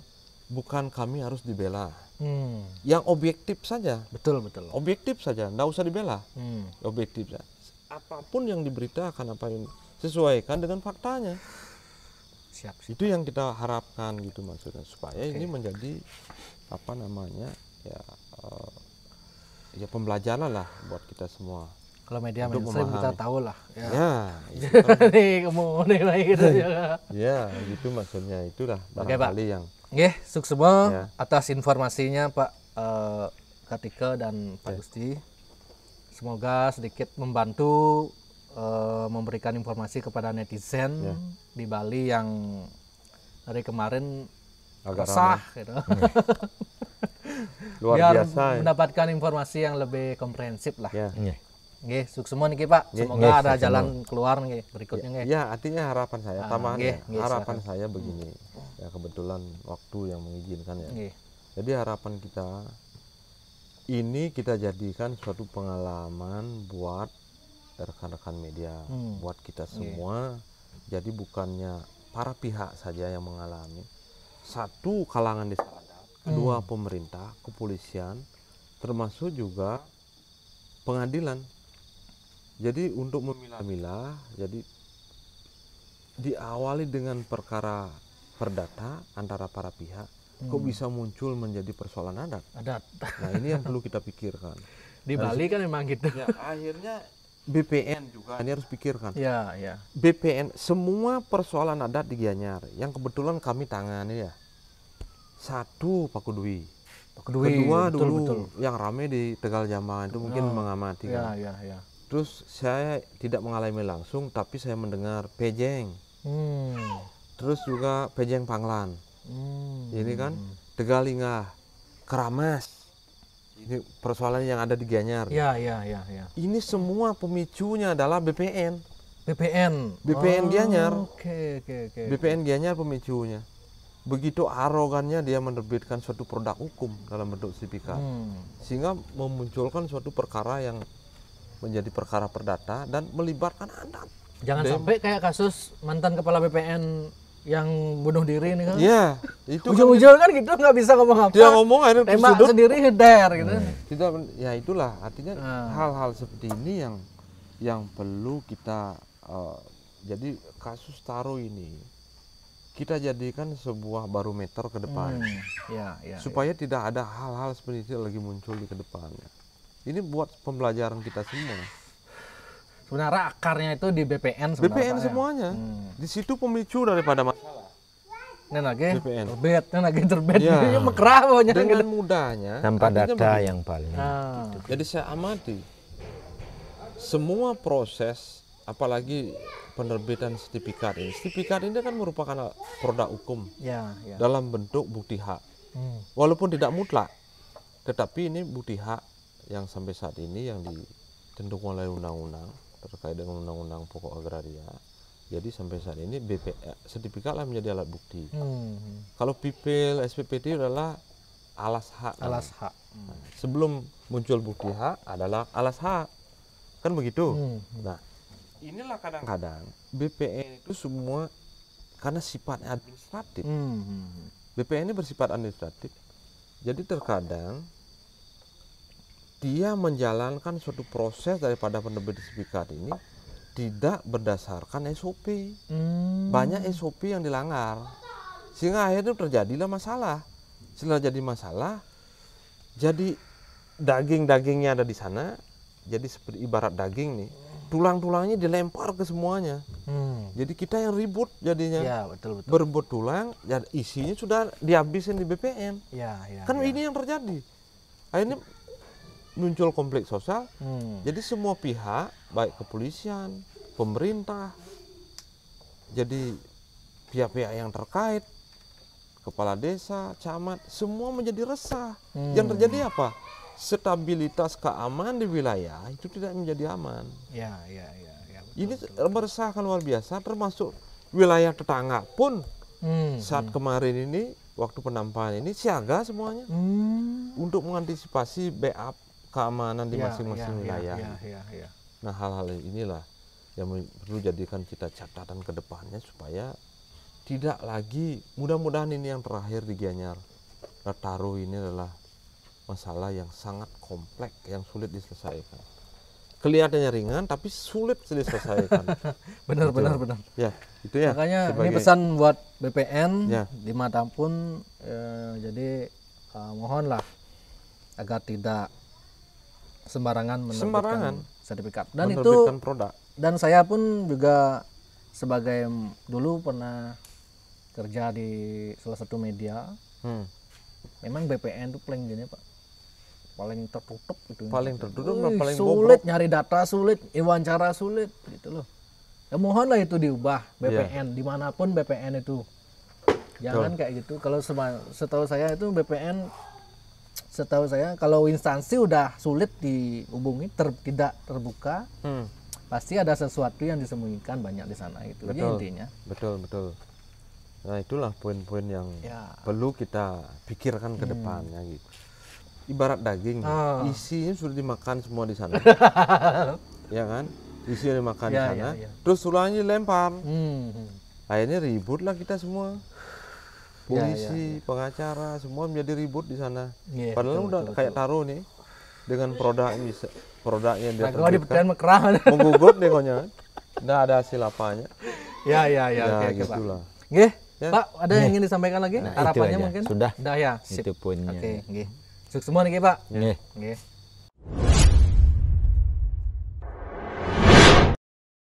bukan kami harus dibela, Hmm. yang objektif saja, Betul, betul. objektif saja, tidak usah dibela, Hmm. objektif saja. Apa pun yang diberitakan, apa yang sesuaikan dengan faktanya, Siap, siap. itu yang kita harapkan gitu maksudnya supaya ini menjadi apa namanya ya eh, ya pembelajaran lah buat kita semua Kalau media Untuk mainstream kita memahami. tahu lah. Ya. ya itu kan, gitu ya. ya gitu maksudnya itulah Oke, Pak. yang Nggih, sukses semua Ya. atas informasinya Pak eh, Kartika dan Pak Gusti. Semoga sedikit membantu eh, memberikan informasi kepada netizen Ya. di Bali yang dari kemarin agak resah gitu. luar Biar biasa ya. mendapatkan informasi yang lebih komprehensif lah. ya Iya. Nggih, semua nih Pak. Semoga ada jalan keluar nih berikutnya nggih. ya artinya harapan saya Ah, tambahan nggih, ya harapan saya begini ya kebetulan waktu yang mengizinkan ya Nggih. Jadi harapan kita ini kita jadikan suatu pengalaman buat rekan-rekan media, Hmm. buat kita semua. Jadi bukannya para pihak saja yang mengalami. Satu kalangan desa adat, kedua pemerintah, kepolisian, termasuk juga pengadilan. Jadi untuk memilah-milah, jadi diawali dengan perkara perdata antara para pihak, kok bisa muncul menjadi persoalan adat. Ada Nah ini yang perlu kita pikirkan. di Bali kan memang gitu. Ya akhirnya BPN juga ini harus pikirkan. Ya, ya. BPN semua persoalan adat di Gianyar yang kebetulan kami tangani ya. Satu Pak Kudwi. Pak Kedui, Kedua betul, dulu betul. yang rame di Tegal Jambangan itu mungkin Oh, mengamati Ya, kan. ya, ya. Terus saya tidak mengalami langsung tapi saya mendengar Pejeng. Hmm. Terus juga Pejeng Panglan. Hmm. Ini kan Tegalingah, Keramas. Ini persoalan yang ada di Gianyar. Ya, ya, ya, ya. Ini semua pemicunya adalah BPN. BPN. BPN Oh, Gianyar. Oke, oke, oke. BPN Gianyar pemicunya. Begitu arogannya dia menerbitkan suatu produk hukum dalam bentuk sertifikat. Hmm. Sehingga memunculkan suatu perkara yang menjadi perkara perdata dan melibatkan adat. Jangan Dem- sampai kayak kasus mantan kepala BPN yang bunuh diri nih kan. Iya, itu kan Ujung-ujung kan gitu nggak bisa ngomong apa. dia ngomong akhirnya Tembak sendiri heder gitu. Kita ya itulah artinya Ah. hal-hal seperti ini yang yang perlu kita eh, jadi kasus taro ini kita jadikan sebuah barometer ke depan Hmm. Ya, ya. supaya tidak ada hal-hal seperti itu lagi muncul di ke depannya. Ini buat pembelajaran kita semua. Sebenarnya akarnya itu di BPN sebenarnya. BPN ya. semuanya. Hmm. Di situ pemicu daripada masalah. nih lagi BPN. terbit, nih lagi terbit. Ya. Ini mekerah pokoknya. Dengan mudahnya. tanpa data begini. yang paling Ah, Jadi saya amati semua proses, apalagi penerbitan sertifikat ini. Sertifikat ini kan merupakan produk hukum ya, ya. dalam bentuk bukti hak. Hmm. Walaupun tidak mutlak, tetapi ini bukti hak yang sampai saat ini yang ditentukan oleh undang-undang terkait dengan undang-undang pokok agraria. Jadi sampai saat ini BP eh, sertifikat lah menjadi alat bukti. Hmm. Kalau PIPIL, SPPT adalah alas hak. Alas hak. Nah, sebelum muncul bukti hak adalah alas hak. Kan begitu. Hmm. Nah, inilah kadang-kadang BPN itu semua karena sifatnya administratif. Hmm. BPN ini bersifat administratif. Jadi terkadang dia menjalankan suatu proses daripada penerbit sertifikat ini tidak berdasarkan SOP. Hmm. Banyak SOP yang dilanggar. Sehingga akhirnya terjadilah masalah. Setelah jadi masalah, jadi daging-dagingnya ada di sana, jadi seperti ibarat daging nih, tulang-tulangnya dilempar ke semuanya. Hmm. Jadi kita yang ribut jadinya. Ya, betul betul. Berebut tulang, ya isinya sudah dihabisin di BPM. Ya, ya. Kan ya. ini yang terjadi. Akhirnya muncul konflik sosial. Hmm. Jadi semua pihak, baik kepolisian, pemerintah, jadi pihak-pihak yang terkait, kepala desa, camat, semua menjadi resah. Yang Hmm. terjadi apa? Stabilitas keamanan di wilayah itu tidak menjadi aman. Ya, ya, ya, ya. betul, Ini betul. meresahkan luar biasa, termasuk wilayah tetangga pun Hmm. saat kemarin ini waktu penampakan ini siaga semuanya Hmm. untuk mengantisipasi backup keamanan di Ya, masing-masing ya, wilayah. Ya, ya, ya. Nah hal-hal inilah yang perlu jadikan kita catatan ke depannya supaya tidak lagi mudah-mudahan ini yang terakhir di Gianyar. Nataru ini adalah masalah yang sangat kompleks yang sulit diselesaikan. Kelihatannya ringan tapi sulit diselesaikan. Benar, benar, benar. ya itu ya. Makanya ini sebagai- pesan buat BPN Ya. di mana pun eh, jadi eh, mohonlah agar tidak sembarangan menerbitkan Sembarangan. sertifikat. Dan itu menerbitkan produk. dan saya pun juga sebagai dulu pernah kerja di salah satu media. Hmm. Memang BPN itu paling gini pak, paling tertutup gitu. Paling tertutup Wih, paling sulit nyari data sulit, wawancara sulit gitu loh. Ya mohonlah itu diubah BPN di mana pun BPN itu. Jangan kayak gitu. Kalau setahu saya itu BPN setahu saya kalau instansi udah sulit dihubungi ter- tidak terbuka Hmm. pasti ada sesuatu yang disembunyikan banyak di sana itu Betul. intinya. Betul, betul. Nah, itulah poin-poin yang Ya. perlu kita pikirkan ke depannya gitu. Ibarat daging, Hmm. Ah. isinya sudah dimakan semua di sana. ya kan? Isinya dimakan di Ya, sana. ya, ya. Terus tulangnya dilempar. Hmm. Akhirnya ribut lah kita semua. Ya, Polisi, pengacara, semua menjadi ribut di sana. Iya, Padahal udah kayak taruh nih dengan produk bisa produknya dia Nah, kalau di terbitkan. Mekerah. menggugut deh konya. Nggak ada hasil apanya. ya ya ya Ya, oke oke Pak. gitulah. Nggih, Ya. Pak, ada yang ingin disampaikan lagi? Nah, Harapannya mungkin? Sudah. Sudah ya. Sip. itu poinnya Oke, nggih. Sukses semua nih, Pak. Nggih. Nggih.